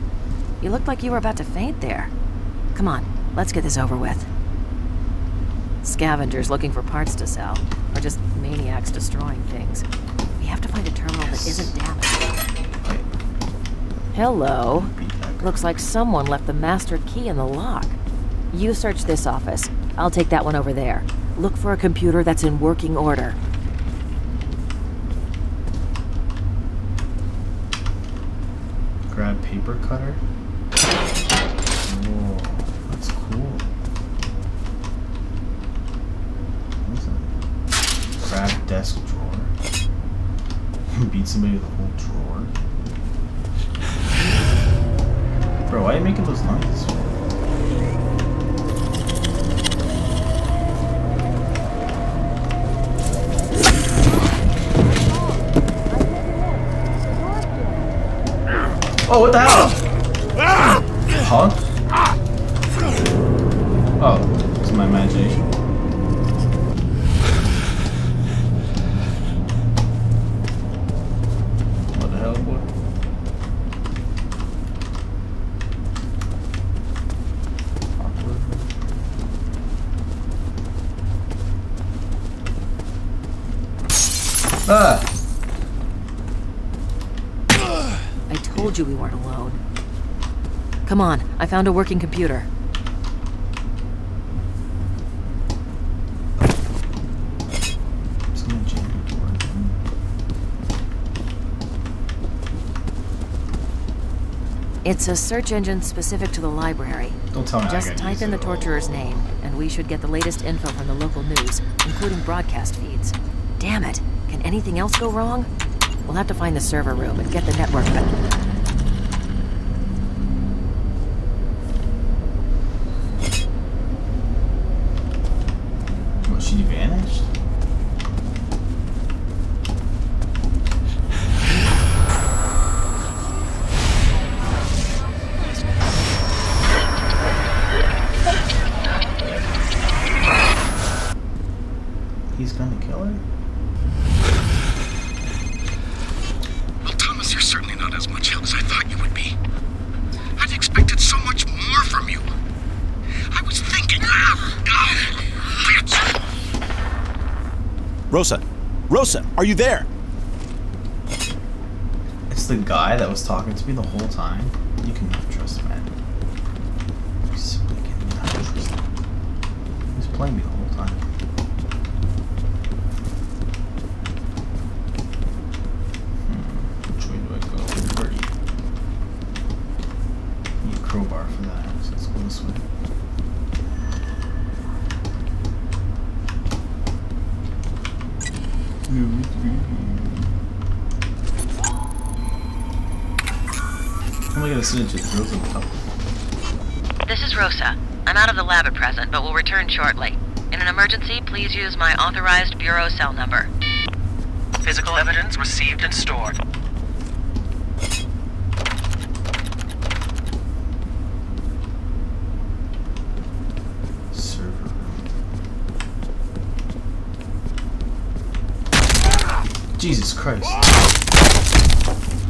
You looked like you were about to faint there. Come on, let's get this over with. Scavengers looking for parts to sell, or just maniacs destroying things. We have to find a terminal that isn't damaged. Wait, Hello. beat that guy. Looks like someone left the master key in the lock. You search this office. I'll take that one over there. Look for a computer that's in working order. Grab paper cutter. Whoa, that's cool. What is that? Grab desk drawer. Beat somebody with a whole drawer. Bro, why are you making those noises? Oh, what the hell? I found a working computer. It's gonna jam the door. It's a search engine specific to the library. Don't tell me Just type in the torturer's name, and we should get the latest info from the local news, including broadcast feeds. Damn it! Can anything else go wrong? We'll have to find the server room and get the network back. Are you there? It's the guy that was talking to me the whole time. You cannot trust man. You simply cannot trust him. He was playing me the whole time. Hmm, which way do I go? Where are you? Need a crowbar for that, so let's go this way. I'm gonna get a signature throws on top. This is Rosa. I'm out of the lab at present, but will return shortly. In an emergency, please use my authorized bureau cell number. Physical evidence received and stored. Server room. Jesus Christ.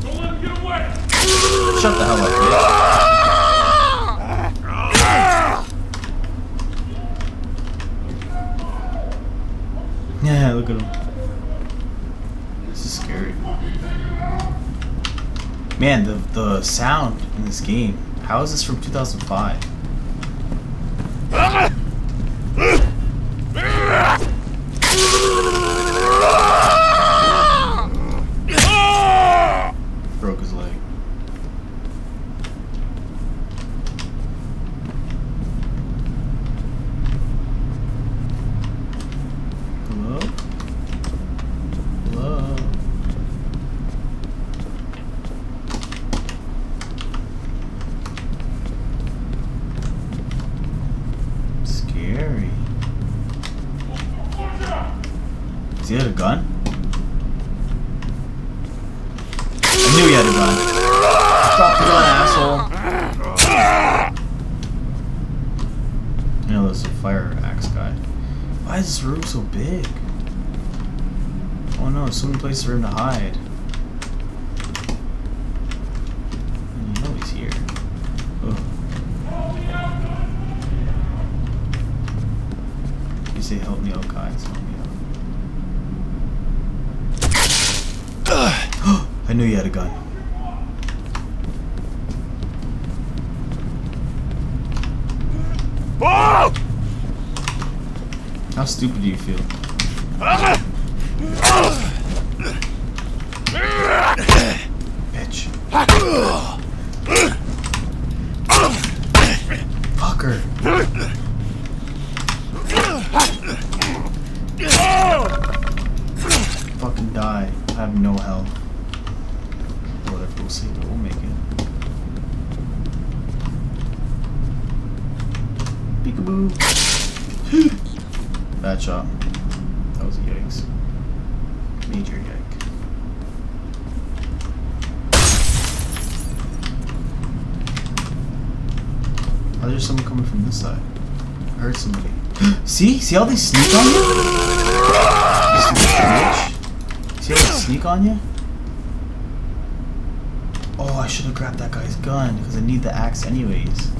Don't let him get away! Shut the hell up, bitch. Yeah, look at him. This is scary. Man, the the sound in this game. How is this from 2005? See? How they sneak on you? You. See how they sneak on you? Oh, I should have grabbed that guy's gun because I need the axe anyways.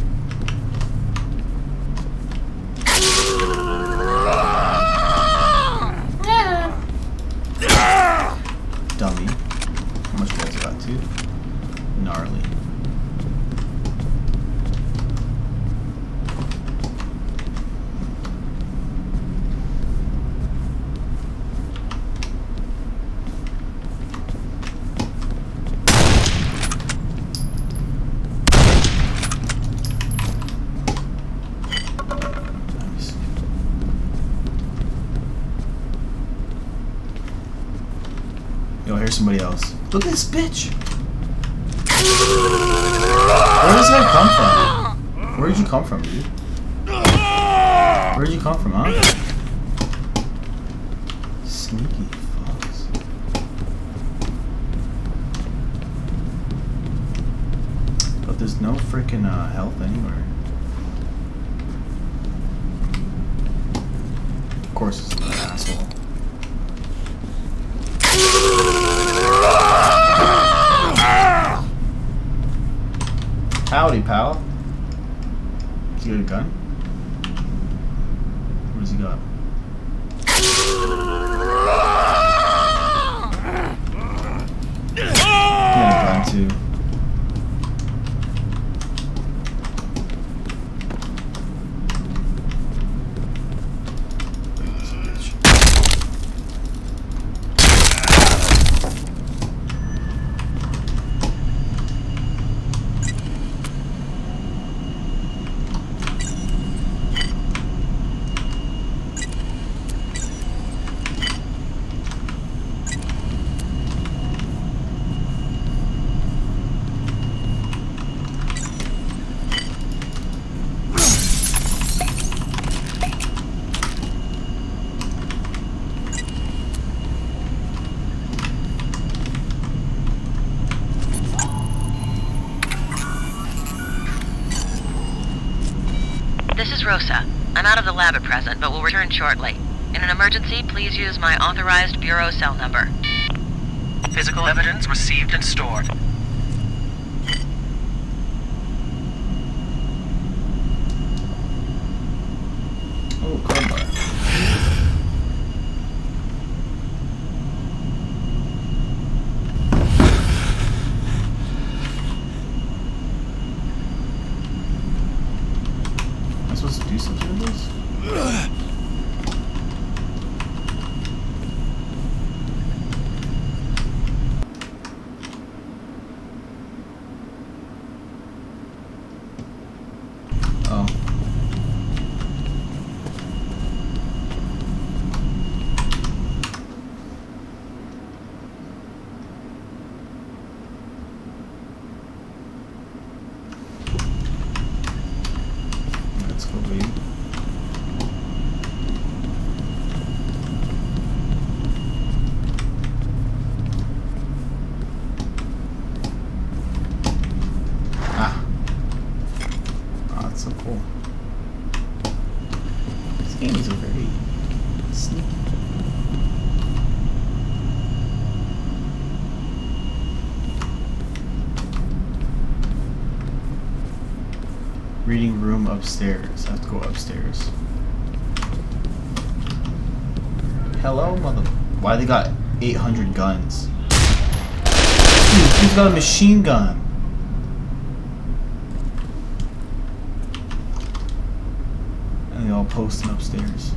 Dummy. How much gold I got too? Gnarly. Nice. Yo, here's somebody else. Look at this bitch! Where does that come from? Where did you come from, dude? Where did you come from, huh? Sneaky fucks. But there's no freaking uh, health anywhere. Of course, it's an asshole. Howdy, pal. Does he got a gun? What does he got? He had a gun too. This Rosa. I'm out of the lab at present, but will return shortly. In an emergency, please use my authorized bureau cell number. Physical evidence received and stored. Oh, crowbar. Am I supposed to do something with this? Oh. Let's go, baby. Ah. Oh, that's so cool. This game is very sneaky. Reading room upstairs. I have to go upstairs. Hello, mother. Why they got 800 guns? Dude, who's got a machine gun? And they all posting upstairs.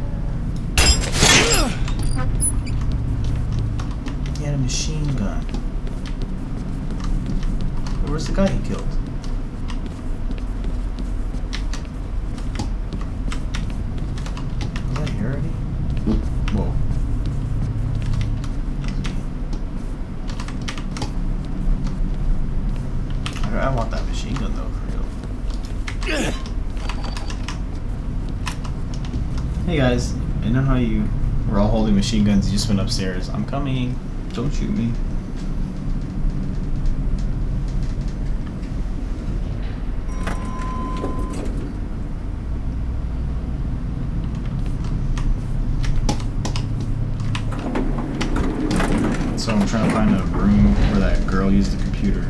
He had a machine gun. Where's the guy he killed? Was that here already? Whoa. I, I want that machine gun though, for real. Hey guys, I know how you were all holding machine guns, you just went upstairs. I'm coming. Don't shoot me. So I'm trying to find a room where that girl used the computer.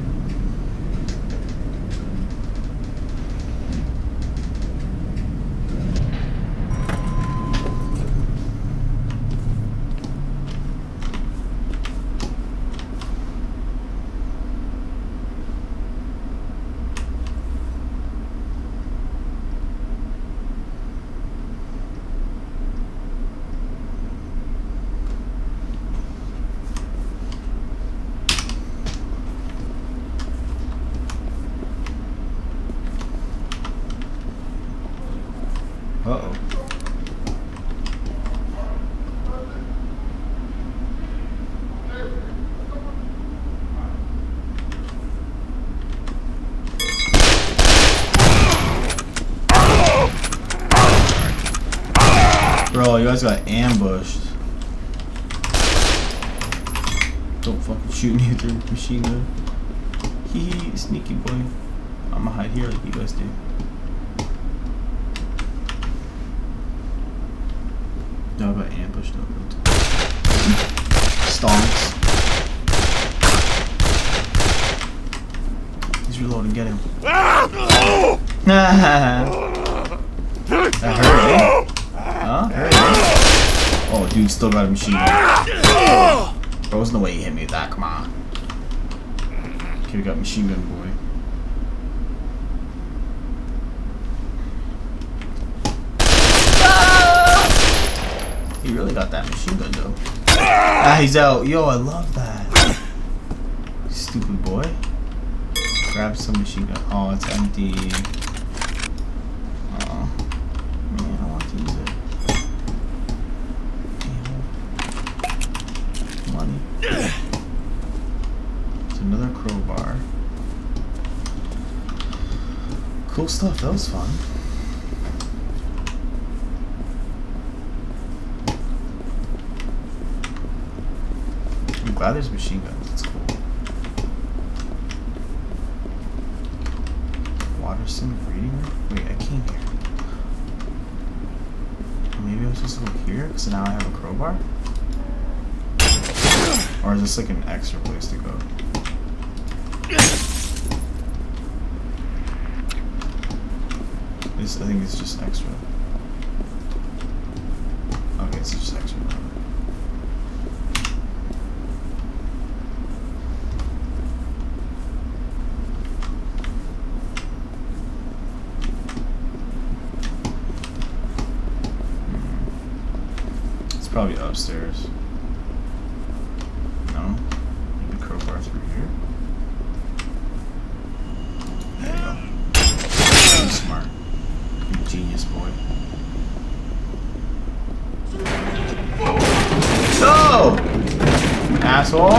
Uh-oh. Bro, you guys got ambushed. Don't fucking shoot me with your machine gun. Hee hee, sneaky boy. I'ma hide here like you guys do. No, I got ambushed over. Stomps. He's reloading, get him. that hurt, eh? Huh? Eh? Oh, dude, still got a machine gun. Bro, there's no way he hit me with that, come on. We got machine gun boy. He really got that machine gun though. Ah, he's out. Yo, I love that. Stupid boy. Grab some machine gun. Oh, it's empty. Oh. Man, I want to use it. Damn. Money. It's another crowbar. Cool stuff. That was fun. I'm glad there's machine guns. It's cool. Water sim reading room? Wait, I came here. Maybe I'm supposed to go here because now I have a crowbar? Or is this like an extra place to go? This, I think it's just extra. Okay, it's just extra. Hmm. It's probably upstairs. No? Maybe crowbar through here? There you go. So smart. You genius boy. No! Asshole!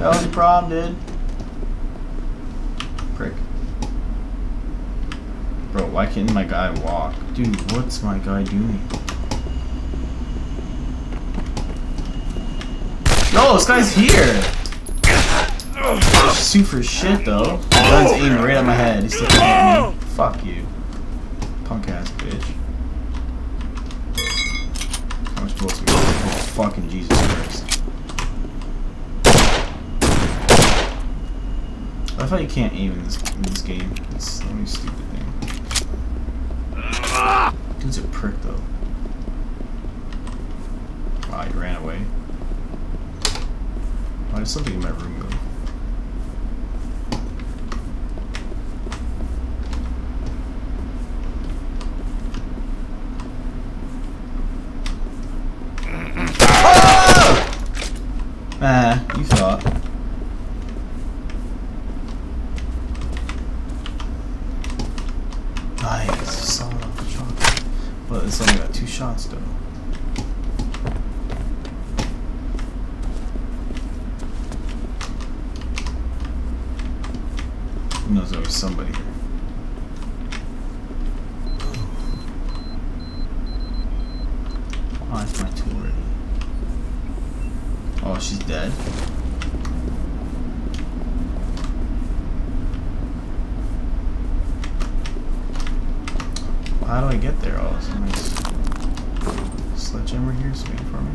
That was the problem, dude. Prick. Bro, why can't my guy walk? Dude, what's my guy doing? No, this guy's here! Shoot for shit though. The gun's aiming right at my head. He's still at me. Fuck you. Punk ass bitch. How much bullets we got? Oh, fucking Jesus Christ. I thought you can't aim in this in this game. It's only stupid thing. Dude's a prick though. Wow, he ran away. Why did something in my room go? Ah, you thought. Nice, solid off the shot. But it's only got two shots though. Who knows there was somebody here. Oh, that's my tool already. Oh, she's dead. Well, how do I get there? Oh, somebody's sledgehammer here is waiting for me.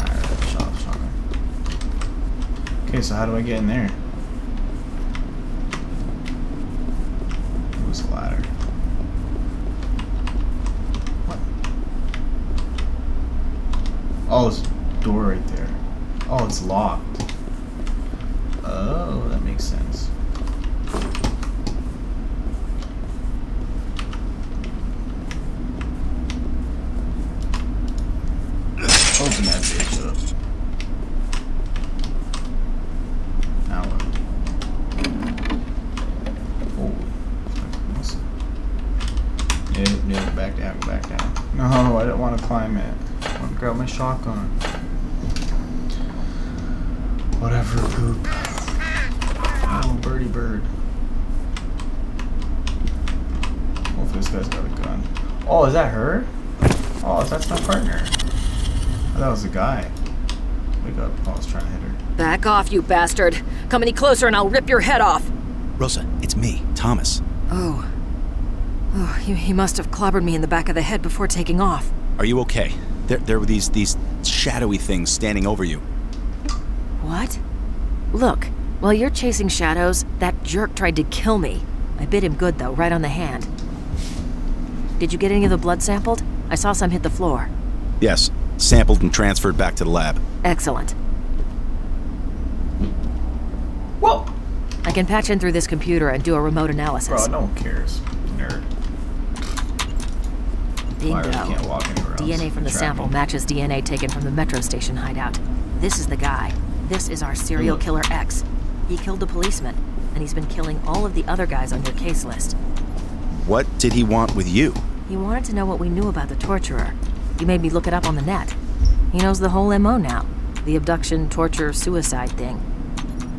Alright, shot, shotgun. Okay, so how do I get in there? It was a ladder. What? Oh, it's a door right there. Oh, it's locked. Oh, that makes sense. Open that bitch up. Now what? Holy fucking listen. Nope, nope, back down, back down. No, I don't want to climb it. I want to grab my shotgun. Whatever, poop. Oh, birdie bird. Hopefully this guy's got a gun. Oh, is that her? Oh, that's my partner. Oh, that was a guy. Wake up. Oh, I was trying to hit her. Back off, you bastard. Come any closer and I'll rip your head off. Rosa, it's me, Thomas. Oh. Oh, he, he must have clobbered me in the back of the head before taking off. Are you okay? There, there were these these shadowy things standing over you. What? Look, while you're chasing shadows, that jerk tried to kill me. I bit him good, though, right on the hand. Did you get any of the blood sampled? I saw some hit the floor. Yes, sampled and transferred back to the lab. Excellent. Whoa! I can patch in through this computer and do a remote analysis. Bro, no one cares. Nerd. Bingo. Can't walk. DNA from the sample me. matches DNA taken from the metro station hideout. This is the guy. This is our serial Ooh. killer X. He killed the policeman, and he's been killing all of the other guys on your case list. What did he want with you? He wanted to know what we knew about the torturer. He made me look it up on the net. He knows the whole MO now. The abduction, torture, suicide thing.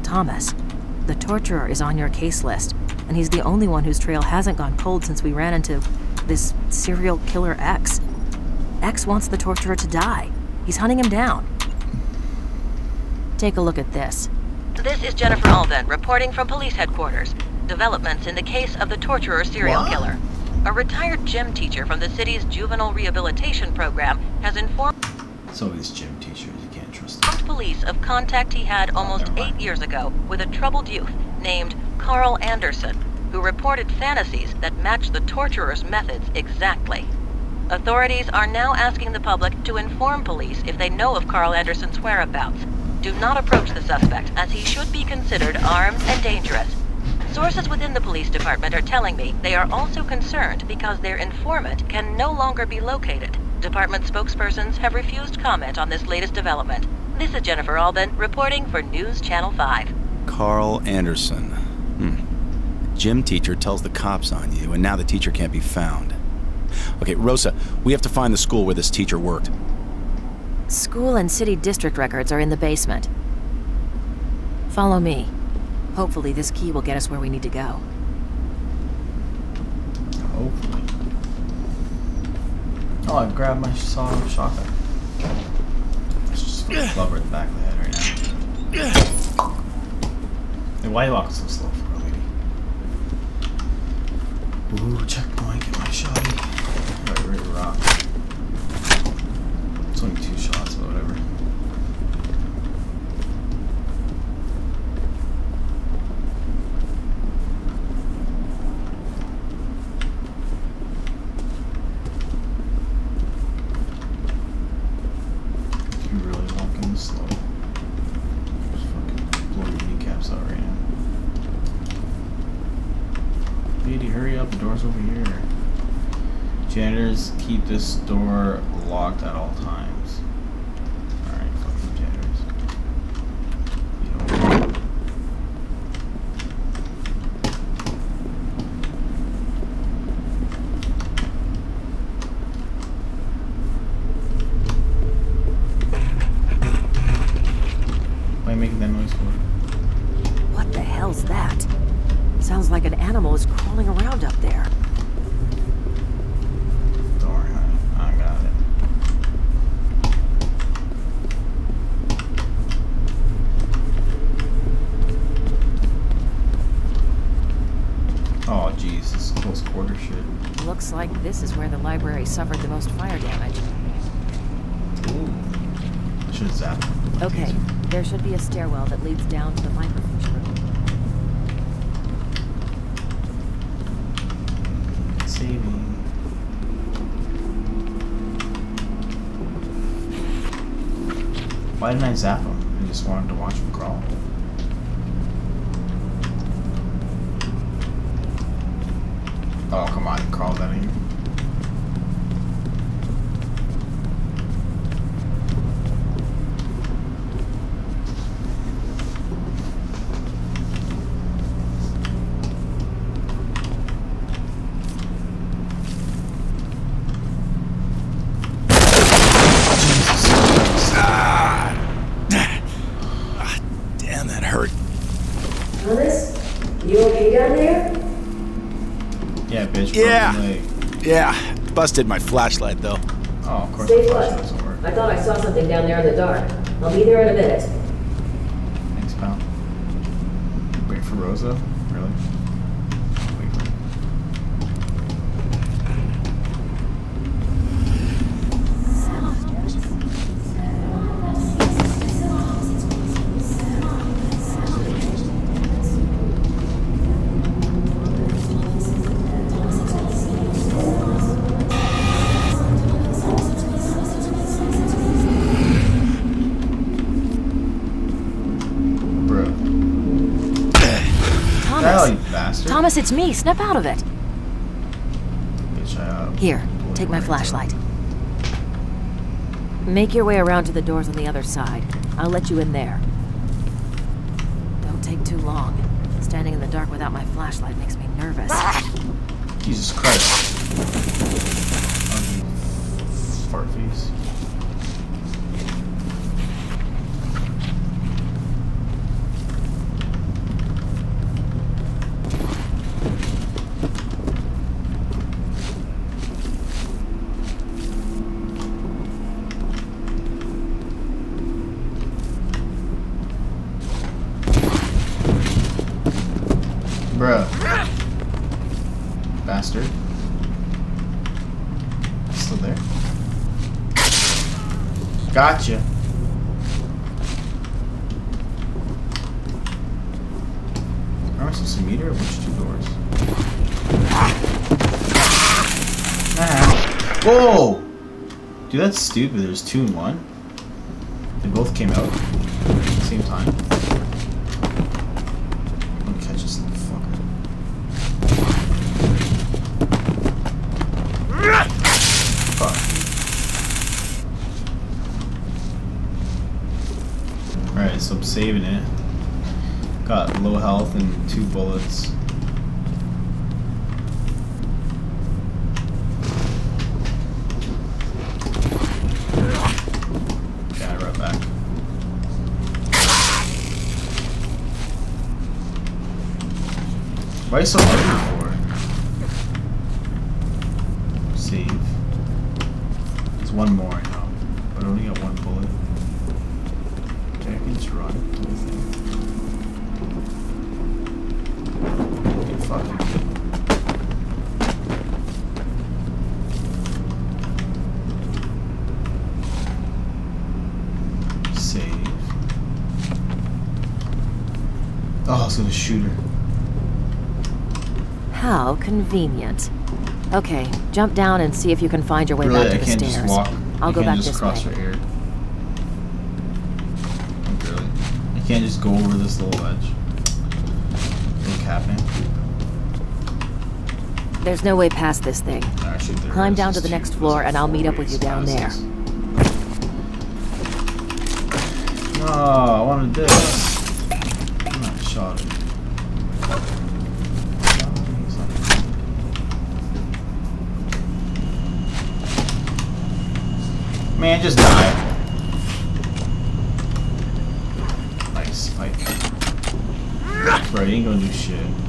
Thomas, the torturer is on your case list, and he's the only one whose trail hasn't gone cold since we ran into this serial killer X. X wants the torturer to die. He's hunting him down. Take a look at this. This is Jennifer Alden reporting from police headquarters. Developments in the case of the torturer serial What? killer. A retired gym teacher from the city's juvenile rehabilitation program has informed It's these gym teachers. You can't trust them. informed police of contact he had almost eight years ago with a troubled youth named Carl Anderson, who reported fantasies that matched the torturer's methods exactly. Authorities are now asking the public to inform police if they know of Carl Anderson's whereabouts. Do not approach the suspect, as he should be considered armed and dangerous. Sources within the police department are telling me they are also concerned because their informant can no longer be located. Department spokespersons have refused comment on this latest development. This is Jennifer Albin reporting for News Channel 5. Carl Anderson. Hmm. Gym teacher tells the cops on you, and now the teacher can't be found. Okay, Rosa, we have to find the school where this teacher worked. School and city district records are in the basement. Follow me. Hopefully this key will get us where we need to go. Hopefully. Oh, I grabbed my saw shotgun. Let's just her in the back of the head right now. Hey, why are you walking so slow for a lady? Ooh, checkpoint, get my shotty. Right, to rock. It's only two shots, but whatever. You really walking slow. Just fucking blow your kneecaps out right now. Lady, hurry up, the door's over here. Janitors keep this door locked at all times. Alright, fucking janitors. You know. Why are you making that noise for? What the hell's that? Sounds like an animal is crawling around up there. Don't worry, honey. I got it. Oh, jeez, this is close quarter shit. Looks like this is where the library suffered the most fire damage. Ooh. Should zap. him. Okay, there should be a stairwell that leads down to the microfiche room. Saving. Why didn't I zap him? I just wanted to watch him crawl. Oh, come on, crawl that in. Damn, that hurt. Thomas? You okay down there? Yeah, bitch. Yeah. broken leg. Yeah, busted my flashlight though. Oh, of course Stay put. I thought I saw something down there in the dark. I'll be there in a minute. It's me! Snap out of it! Uh, Here, take my flashlight. Make your way around to the doors on the other side. I'll let you in there. Don't take too long. Standing in the dark without my flashlight makes me nervous. Jesus Christ. stupid. There's two and one. They both came out. to the shooter. How convenient. Okay, jump down and see if you can find your way really, back to I the can't stairs. Just walk. I'll you go back just this cross way. Right here. Really. I can't just go over this little edge. Look happening. There's no way past this thing. Actually, Climb down to the next floor and I'll meet up with you down passes. there. Oh, I wanted this shot him. Man, just die. Nice, like. Bro, you ain't gonna do shit.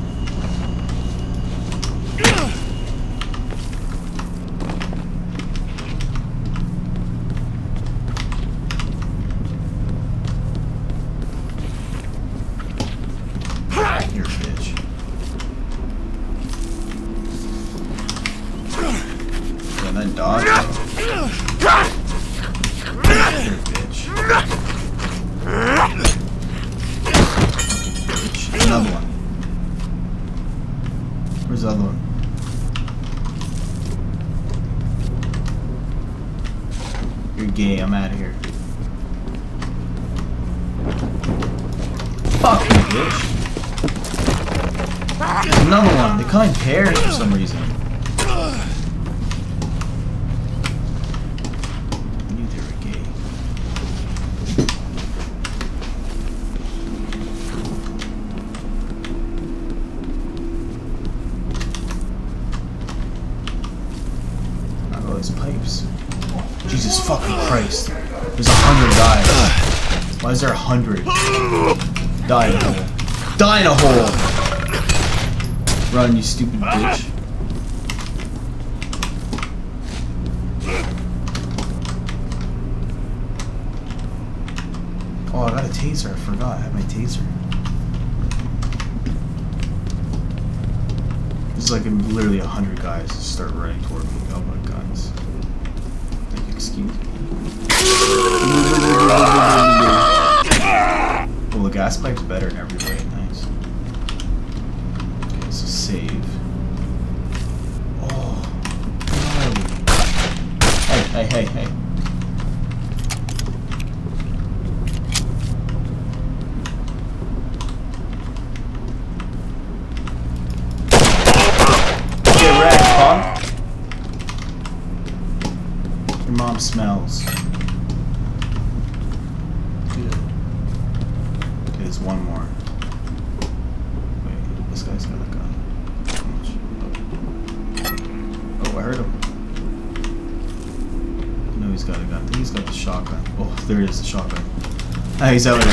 zone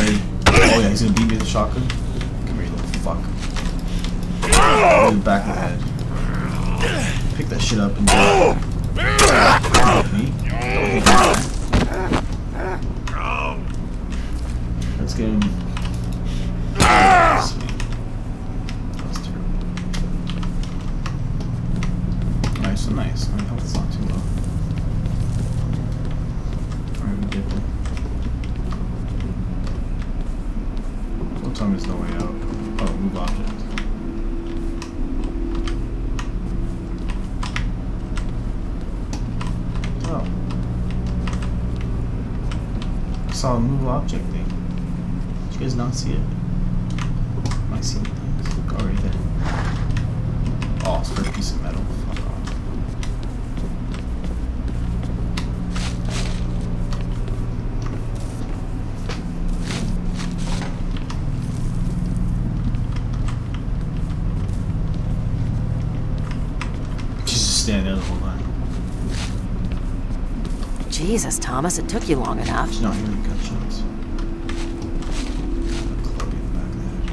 Thomas, it took you long enough. She's not hearing gunshots. Chloe in the back of the head.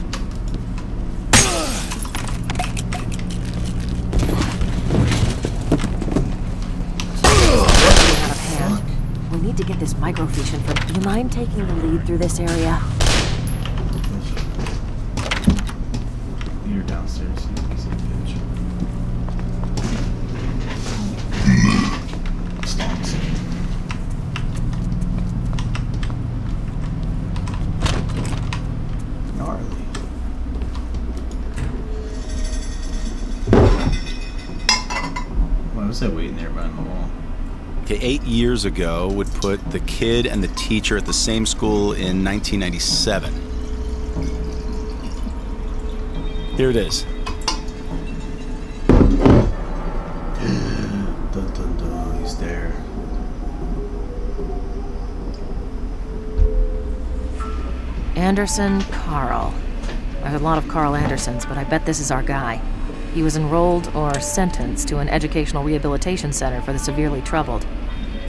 Out of hand. We need to get this microfiche. Do you mind taking the lead through this area? You're downstairs. so you can see the bitch. Stonks. Gnarly. Why was that waiting there behind the wall? Okay, eight years ago would put the kid and the teacher at the same school in 1997. Here it is. Dun, dun, dun, he's there. Anderson Carl. I have a lot of Carl Andersons, but I bet this is our guy. He was enrolled or sentenced to an educational rehabilitation center for the severely troubled.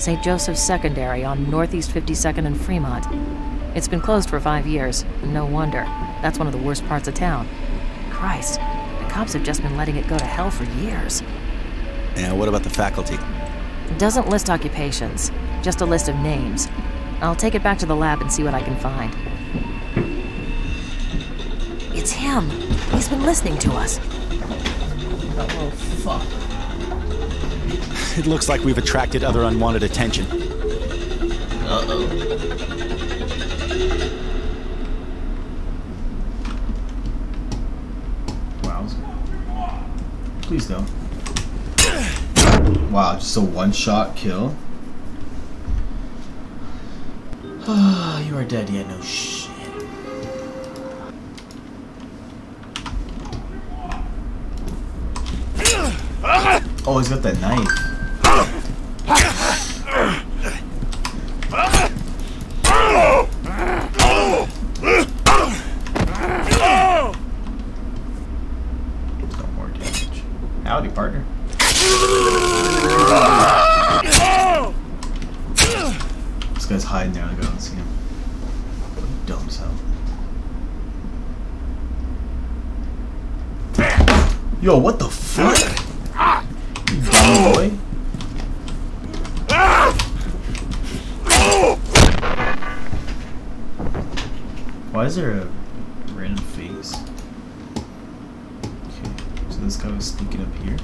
St. Joseph's Secondary on Northeast 52nd and Fremont. It's been closed for five years. No wonder. That's one of the worst parts of town. Christ, the cops have just been letting it go to hell for years. And what about the faculty? It doesn't list occupations, just a list of names. I'll take it back to the lab and see what I can find. It's him. He's been listening to us. Oh, fuck. It looks like we've attracted other unwanted attention. Wow. Please don't. Wow, just a one-shot kill. Ah, you are dead yet? No shit. Oh, he's got that knife. No more damage. Howdy, partner. This guy's hiding there. I go and see him. What a dumb hell. Yo, what the fuck? You dumb boy. Why is there a random face? Okay, so this guy was sneaking up here.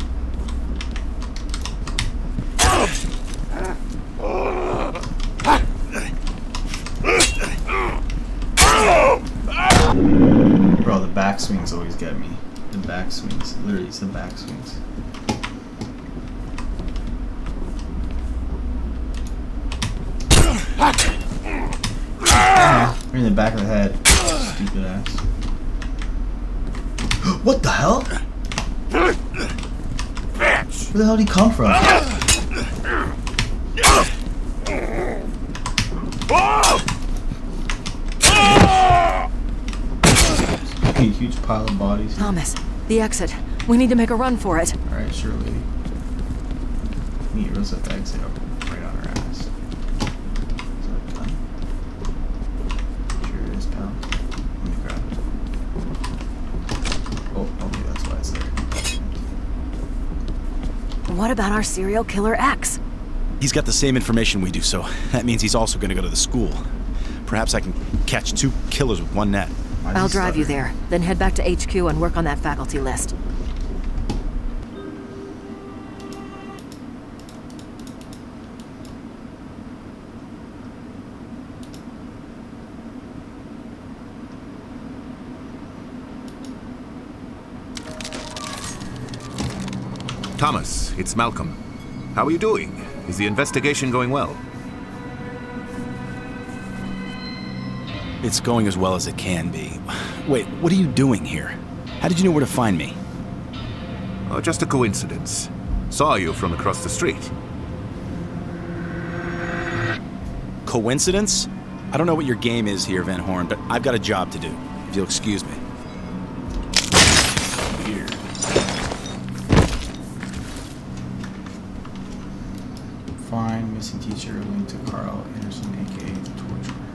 Bro, the backswings always get me. The backswings. Literally, it's the backswings. Ah, right in the back of the head. Stupid ass. what the hell? Where the hell did he come from? A huge pile of bodies. Thomas, the exit. We need to make a run for it. Alright, sure, lady. Meet Rose at the exit right on her ass. Is that a? Sure it is, pal. Let me grab it. Oh, okay, that's why it's there. What about our serial killer X? He's got the same information we do, so that means he's also going to go to the school. Perhaps I can catch two killers with one net. I'll he drive you there, then head back to HQ and work on that faculty list. Thomas, it's Malcolm. How are you doing? Is the investigation going well? It's going as well as it can be. Wait, what are you doing here? How did you know where to find me? Oh, just a coincidence. Saw you from across the street. Coincidence? I don't know what your game is here, Van Horn, but I've got a job to do. If you'll excuse me. Missing teacher linked to Carl Anderson, aka the.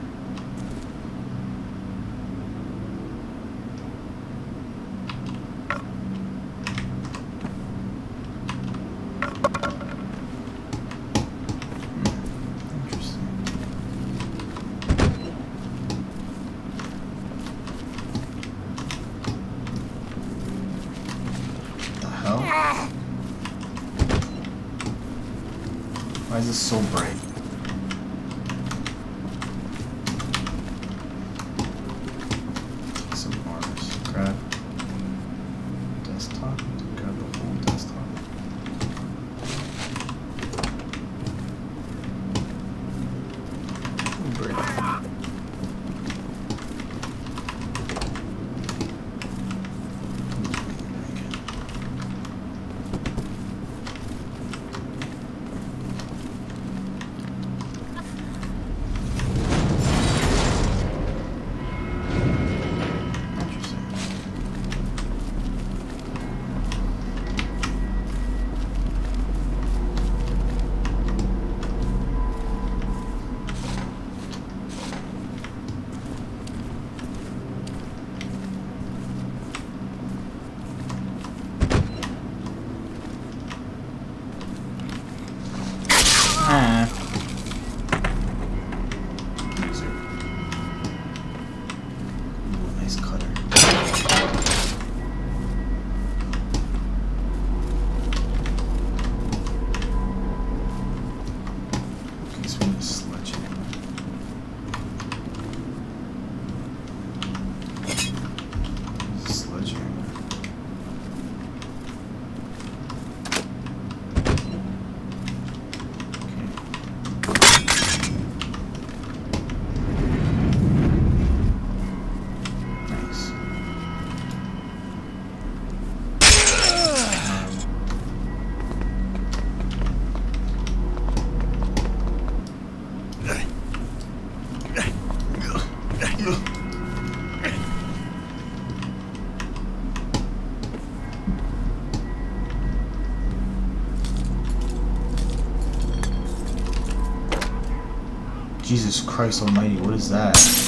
Jesus Christ Almighty, what is that?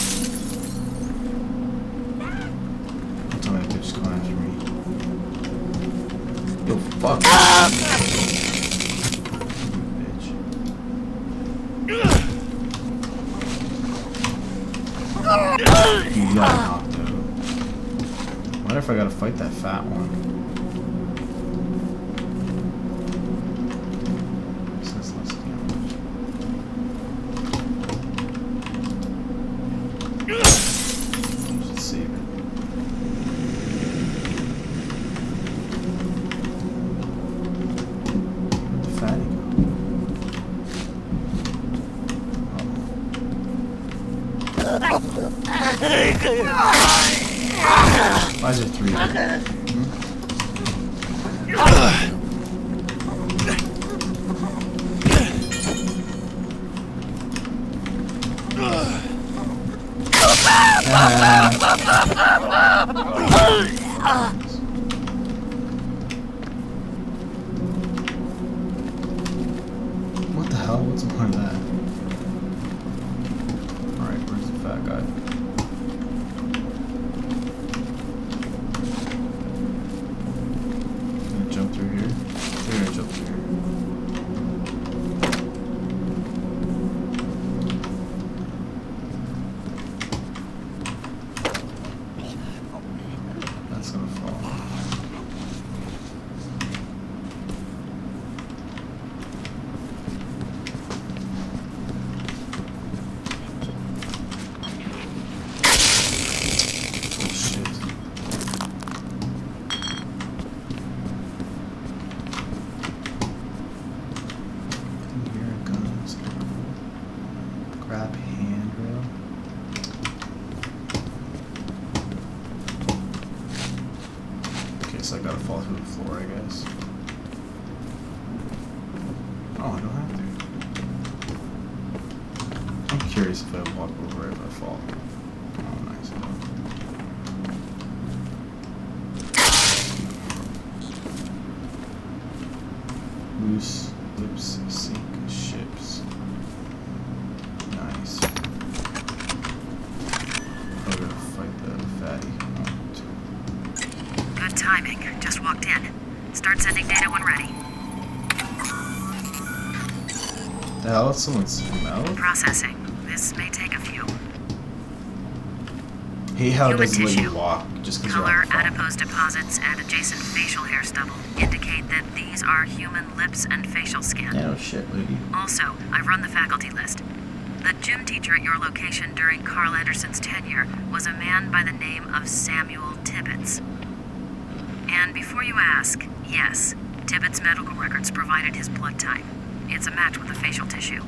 To. If I walk over it if I fall. Oh, nice. Loose lips sink ships. Nice. We gotta fight the fatty. Good timing. Just walked in. Start sending data when ready. The hell? Someone smell? Processing. May take a few. Hate how Human you tissue. walk just because Color, on the phone. adipose deposits, and adjacent facial hair stubble indicate that these are human lips and facial skin. No shit, lady. Also, I've run the faculty list. The gym teacher at your location during Carl Anderson's tenure was a man by the name of Samuel Tibbets. And before you ask, yes, Tibbets' medical records provided his blood type. It's a match with the facial tissue.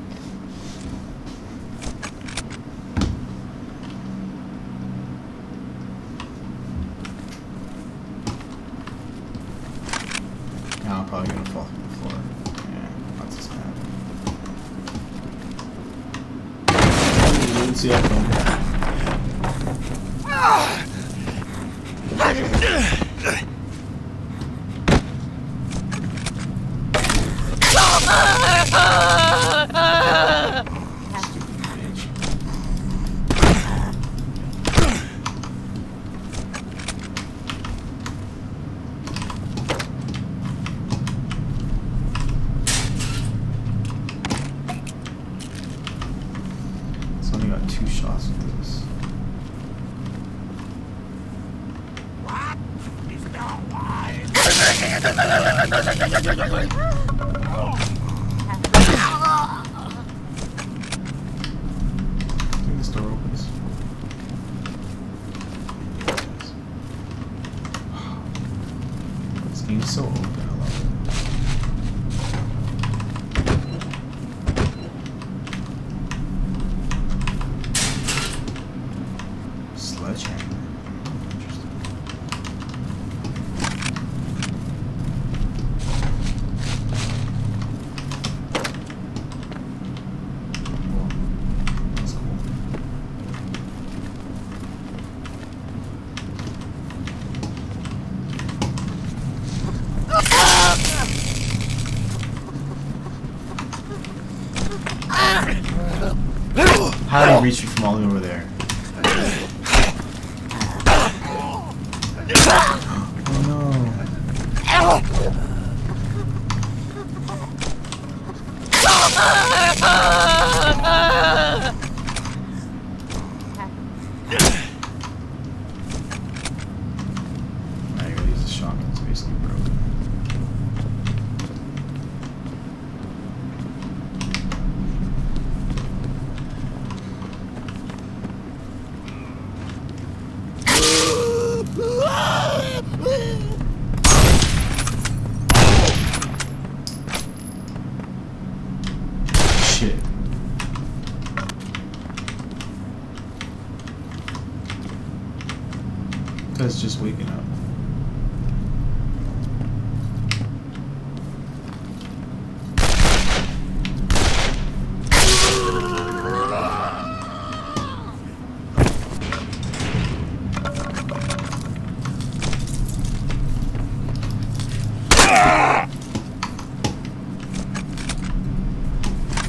Shit. That's just waking up.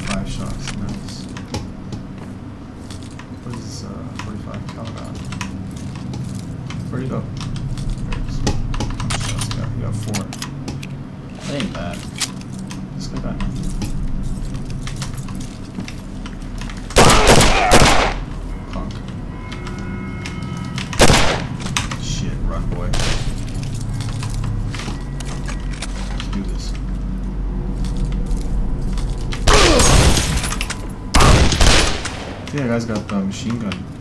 Five shots, nice. What is this, uh, 45 caliber? Where'd he go? There he is. How many shots he got? He got four. That ain't bad. This guy got nothing. Punk. Shit, run, boy. Let's do this. Yeah, guy's got the machine gun.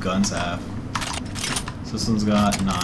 guns have. So this one's got 9.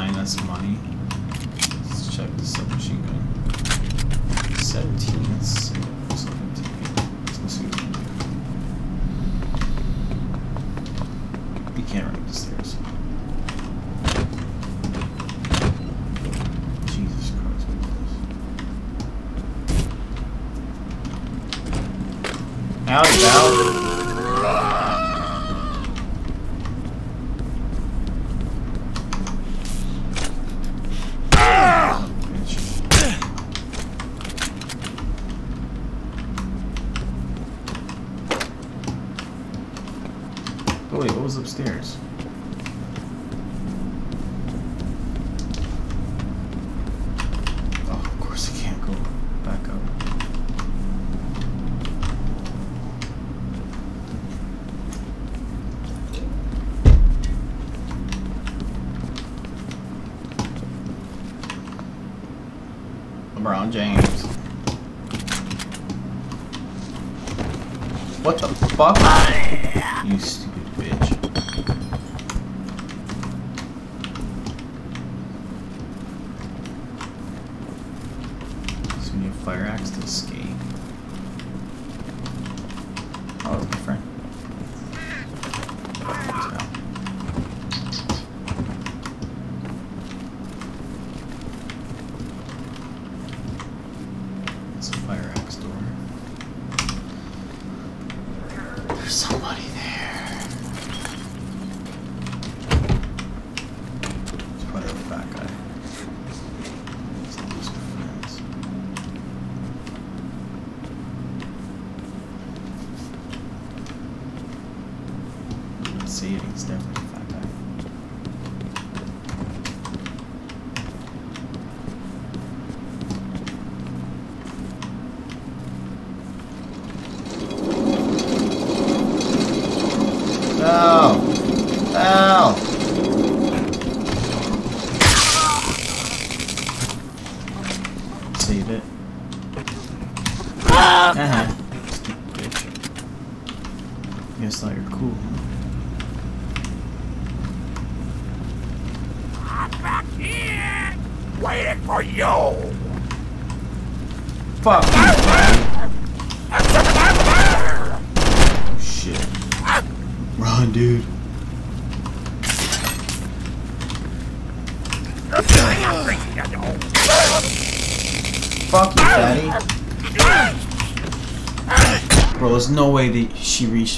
fuck?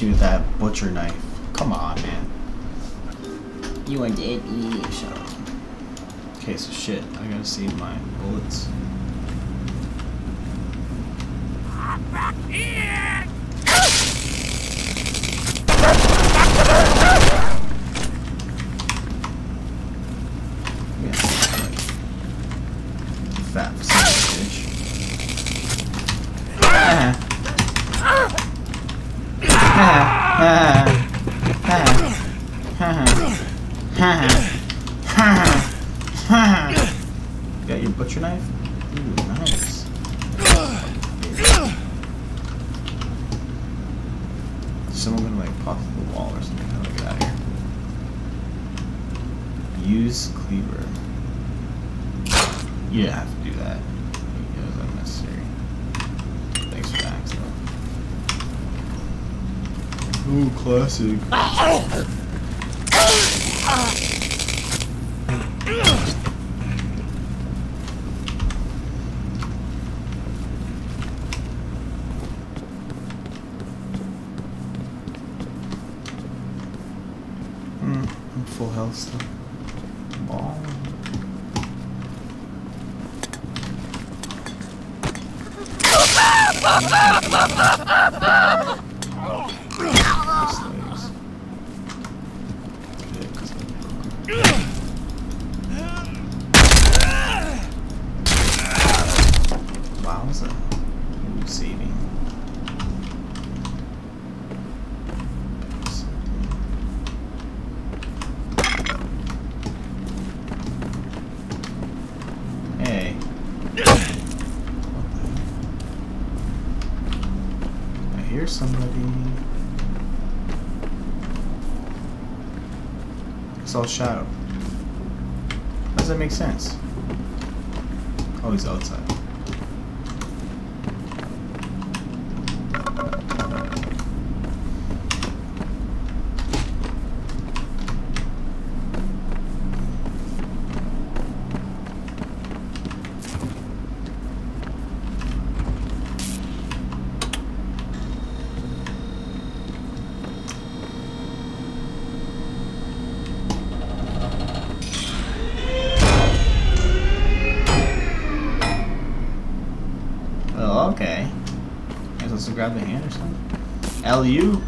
you that butcher knife. Come on, man. You are dead. Shut up. Okay, so shit. I gotta save my bullets. Shadow. you?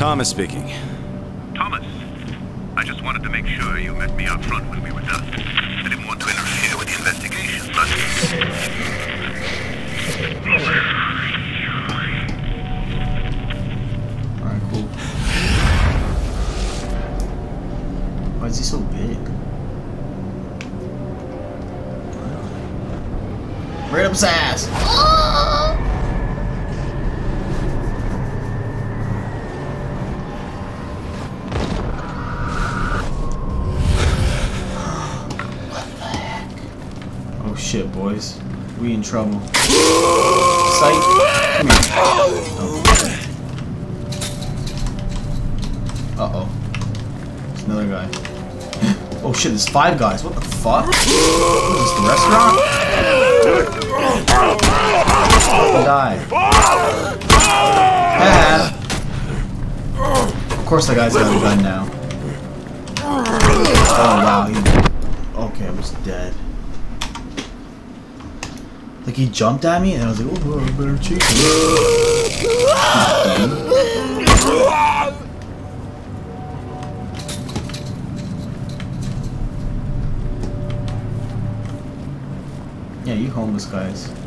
Thomas speaking. trouble. Sight. Come here. Oh. Uh-oh. There's another guy. oh shit, there's five guys. What the fuck? What is this, the restaurant? Die. Bad. Of course the guy's got a gun now. Oh wow, he jumped at me, and I was like, oh, I better chase yeah, you homeless guys.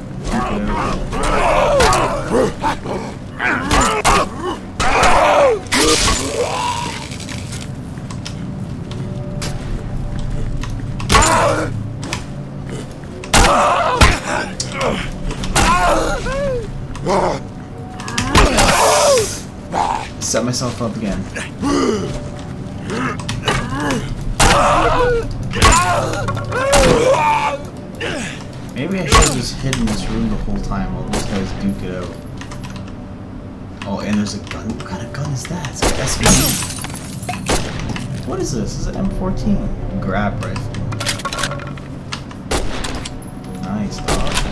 Myself up again. Maybe I should have just hidden this room the whole time while those guys duke it out. Oh, and there's a gun. What kind of gun is that? It's SVD. What is this? This is an M14. Grab rifle. Nice, dog.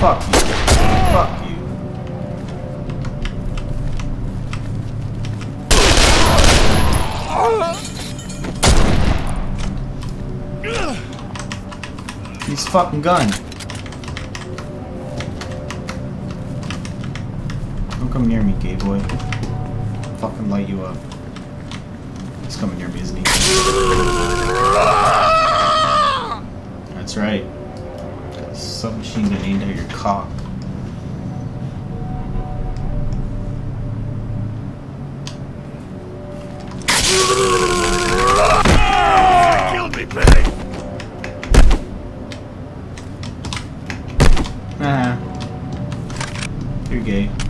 Fuck you. Fuck you. He's fucking gun. Don't come near me, gay boy. Fucking light you up. He's coming near me, isn't he? That's right. Got a submachine gun aimed at your cock. You're gay.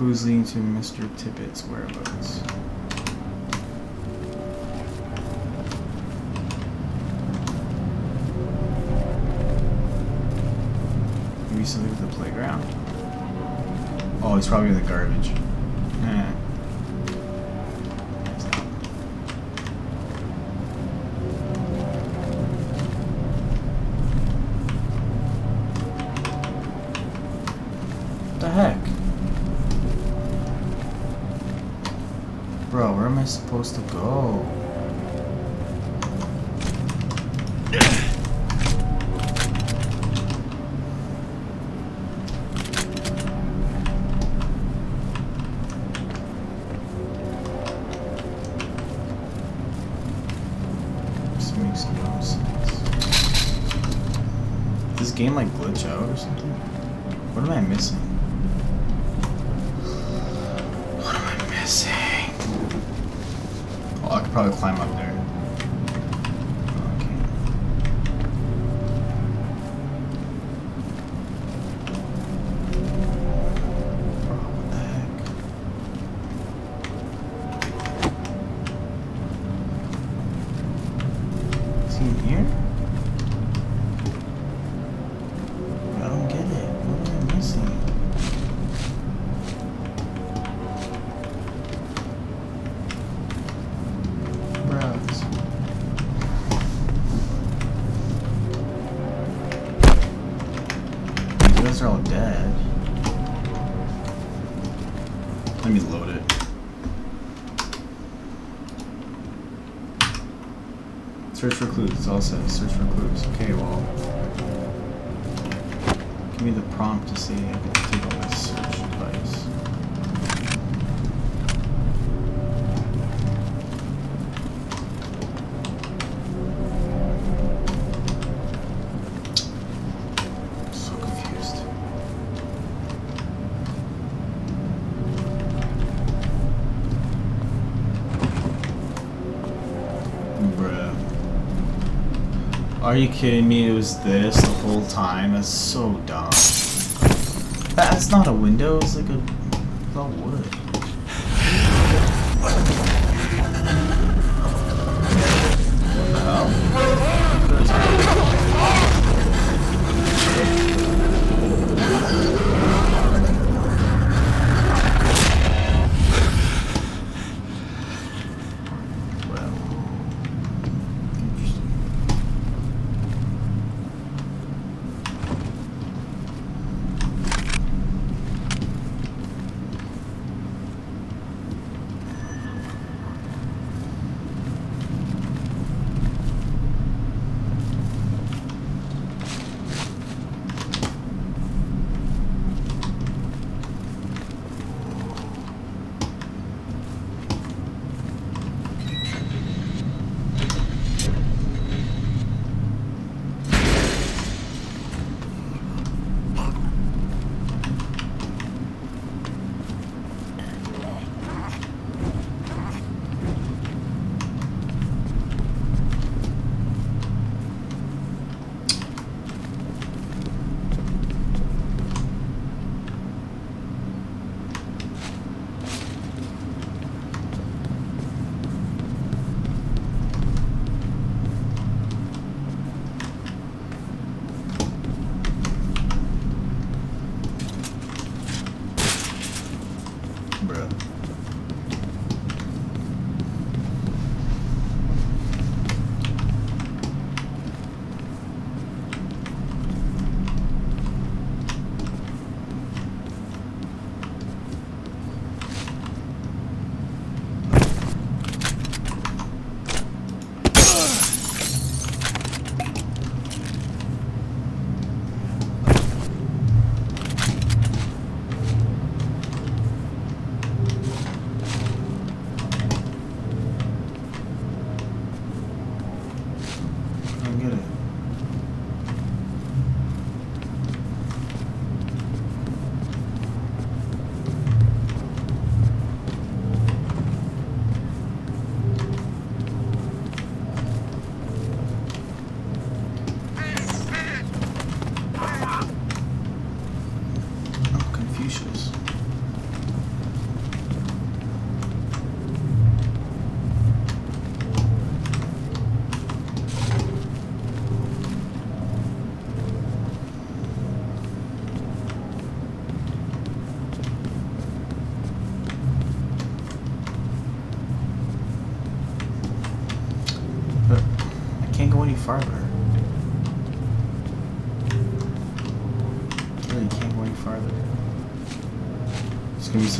Clues leading to Mr. Tippett's whereabouts. Maybe something with the playground. Oh, he's probably in the garbage. Supposed to go? This makes no sense. Does this game like glitch out or something? Search for clues. It's all says search for clues. Okay, well. Give me the prompt to see I can take Are you kidding me? It was this the whole time? That's so dumb. That's not a window. It's like a. It's all wood.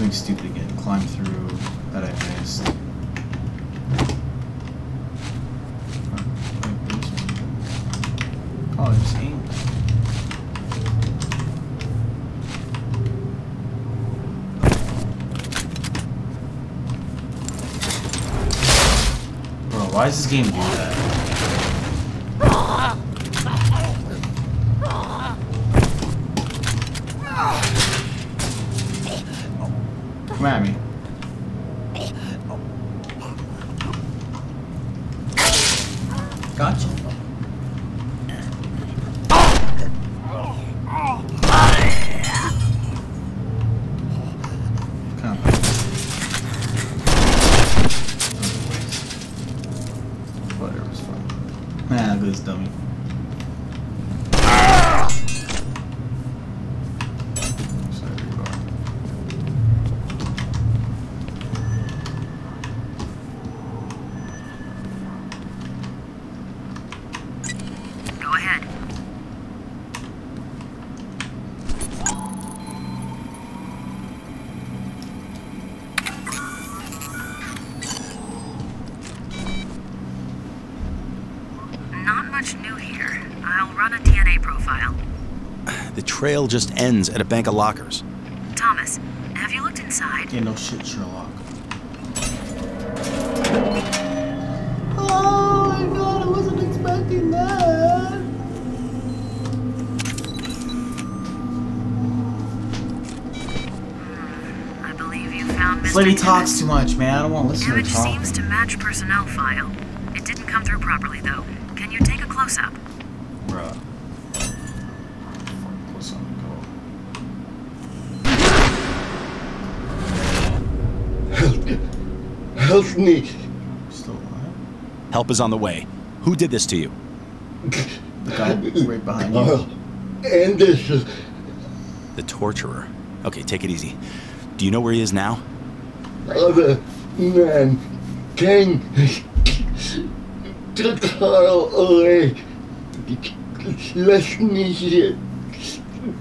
Something stupid again. Climb through that I missed. Oh, I just aimed. Bro, why does this game do that? Come at me. Gotcha. Come. Whatever, it's fine. Nah, look at this dummy. Sorry, you are. Go ahead. Not much new here. I'll run a DNA profile. The trail just ends at a bank of lockers. Thomas, have you looked inside? Yeah, no shit, Sherlock. Oh my god, I wasn't expecting that. Hmm, I believe you found This Mr. lady talks too much, man. I don't want to listen to her talk. seems to match personnel file. It didn't come through properly, though. Can you take a close-up? Bruh. Fuck, what's on the go? Help me. Still alive? Help is on the way. Who did this to you? The guy right behind you. Uh, Carl Anderson. The torturer. Okay, take it easy. Do you know where he is now? Other man. King. Took Carl away. Left me here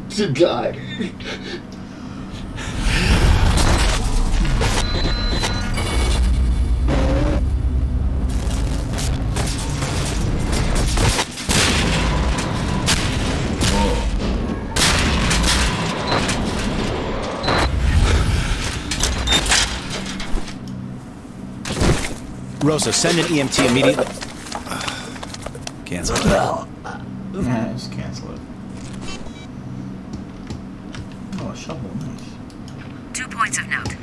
to die. Rosa, send an EMT immediately. Cancel. Uh, yeah, just cancel it. Oh, a shovel, nice. Two points of note.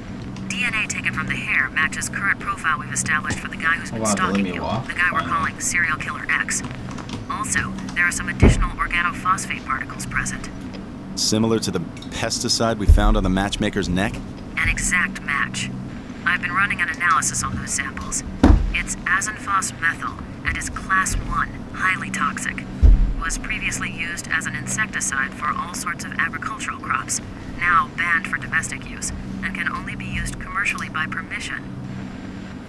DNA taken from the hair matches current profile we've established for the guy who's been Wow, they let stalking you. walk? The guy we're calling serial killer X. Also, there are some additional organophosphate particles present. Similar to the pesticide we found on the matchmaker's neck? An exact match. I've been running an analysis on those samples. It's azinphos methyl and is class 1, highly toxic. Was previously used as an insecticide for all sorts of agricultural crops, now banned for domestic use, and can only be used commercially by permission.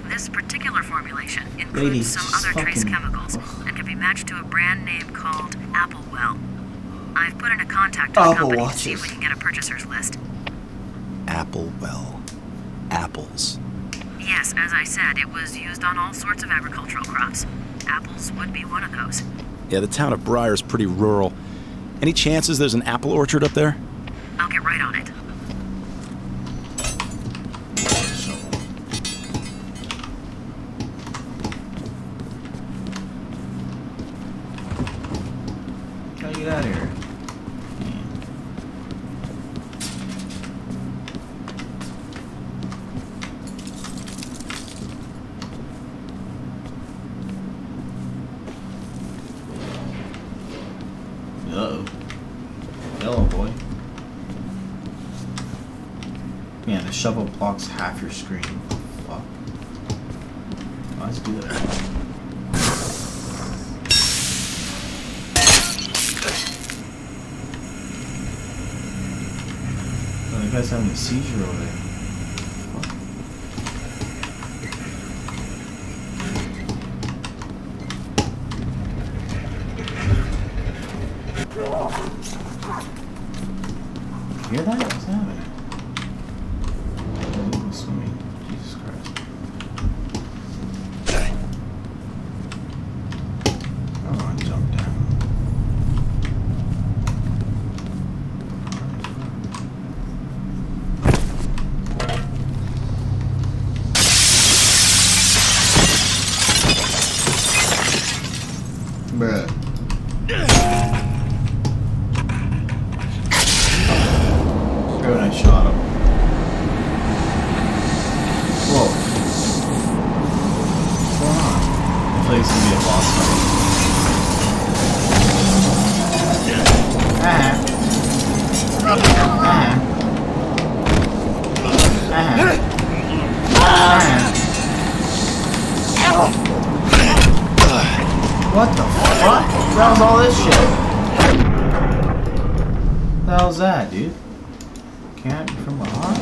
This particular formulation includes Lady, some just other trace chemicals Ugh. and can be matched to a brand name called Applewell. I've put in a contact to the Apple company to see if we can get a purchaser's list. Applewell. Apples. Yes, as I said, it was used on all sorts of agricultural crops. Apples would be one of those. Yeah, the town of Briar is pretty rural. Any chances there's an apple orchard up there? I'll get right on it. That all this shit. The hell's that, dude? Can't from behind.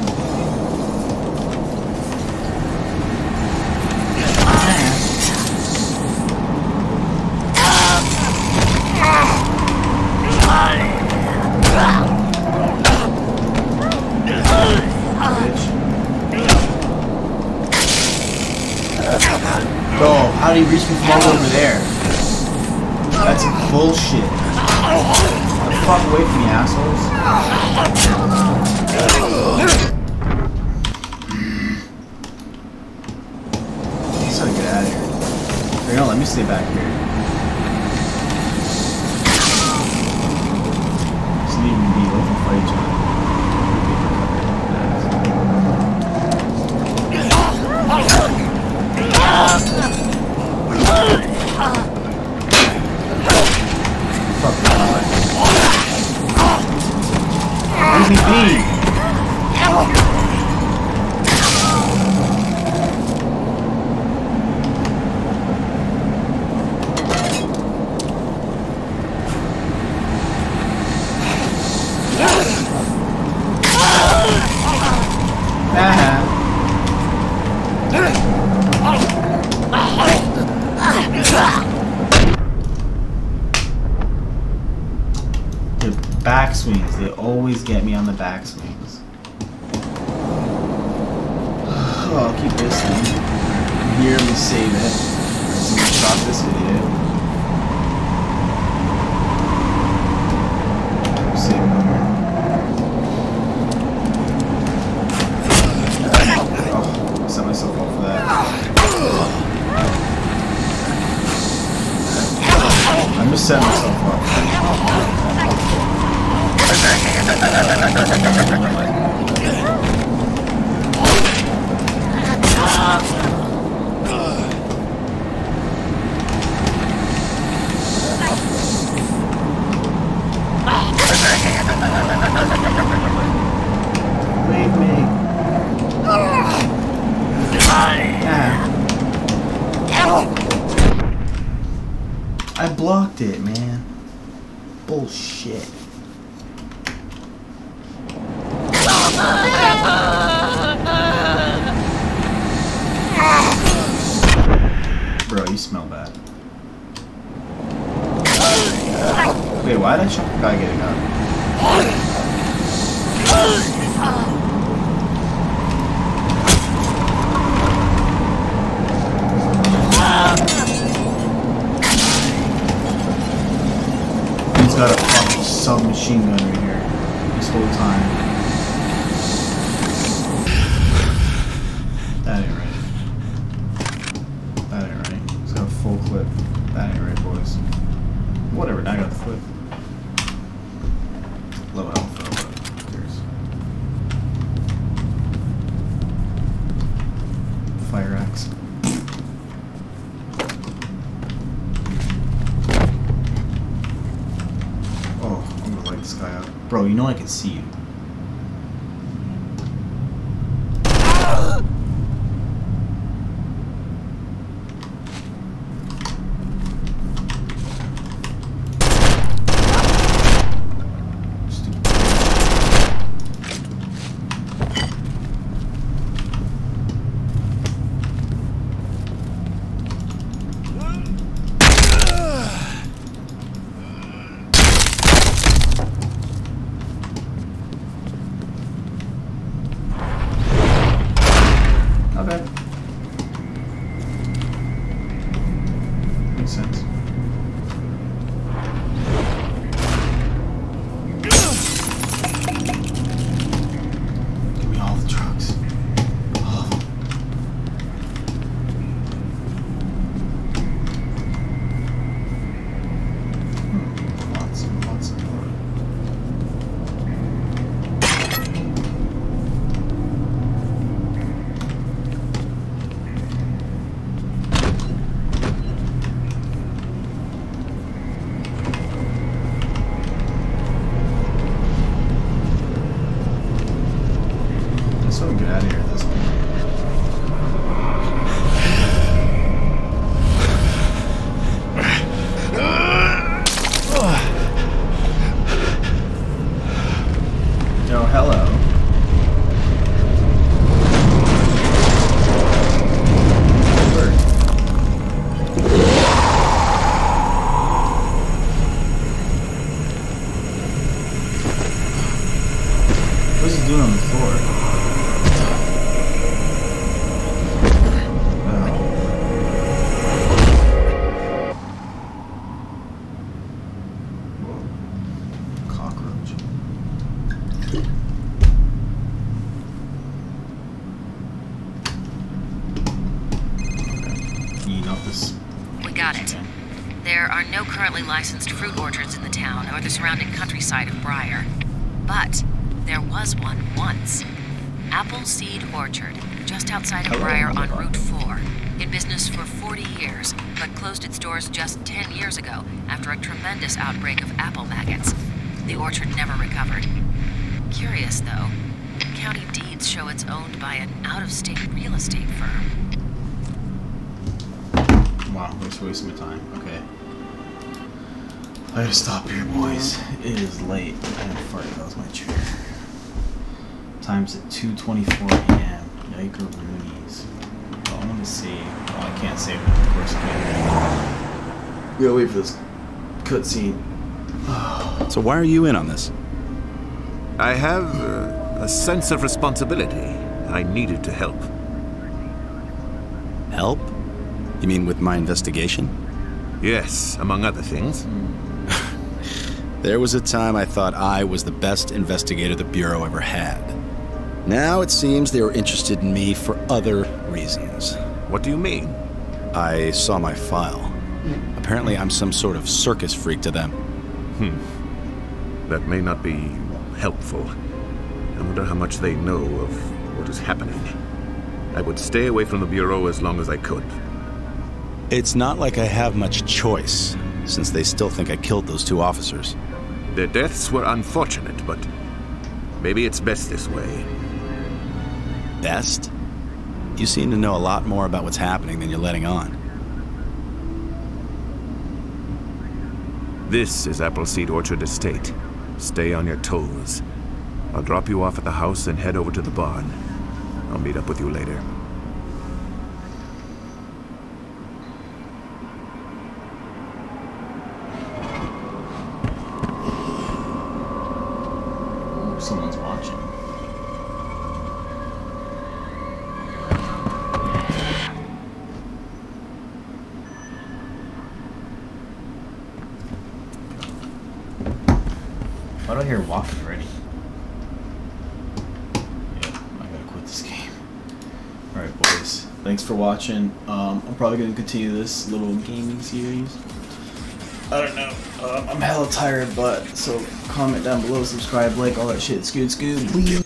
Oh, how do you reach me from all over there? That's bullshit. The fuck away from me, assholes. Just gotta get out of here. Hang on, let me stay back here. Just leave me be. Fight each other. 2.24 a.m. Yiker Roonies. Oh, I want to see. Oh, I can't save it. Of course I can't. We gotta wait for this cutscene. So why are you in on this? I have uh, a sense of responsibility. I needed to help. Help? You mean with my investigation? Yes, among other things. There was a time I thought I was the best investigator the Bureau ever had. Now it seems they were interested in me for other reasons. What do you mean? I saw my file. Apparently, I'm some sort of circus freak to them. Hmm. That may not be helpful. I wonder how much they know of what is happening. I would stay away from the Bureau as long as I could. It's not like I have much choice, since they still think I killed those two officers. Their deaths were unfortunate, but maybe it's best this way. Best? You seem to know a lot more about what's happening than you're letting on. This is Appleseed Orchard Estate. Stay on your toes. I'll drop you off at the house and head over to the barn. I'll meet up with you later. Ooh, someone's watching. Why do I hear walking already? Yeah, I gotta quit this game. Alright, boys. Thanks for watching. Um, I'm probably gonna continue this little gaming series. I don't know. Uh, I'm hella tired, but so comment down below, subscribe, like, all that shit. Scoot, scoot, please.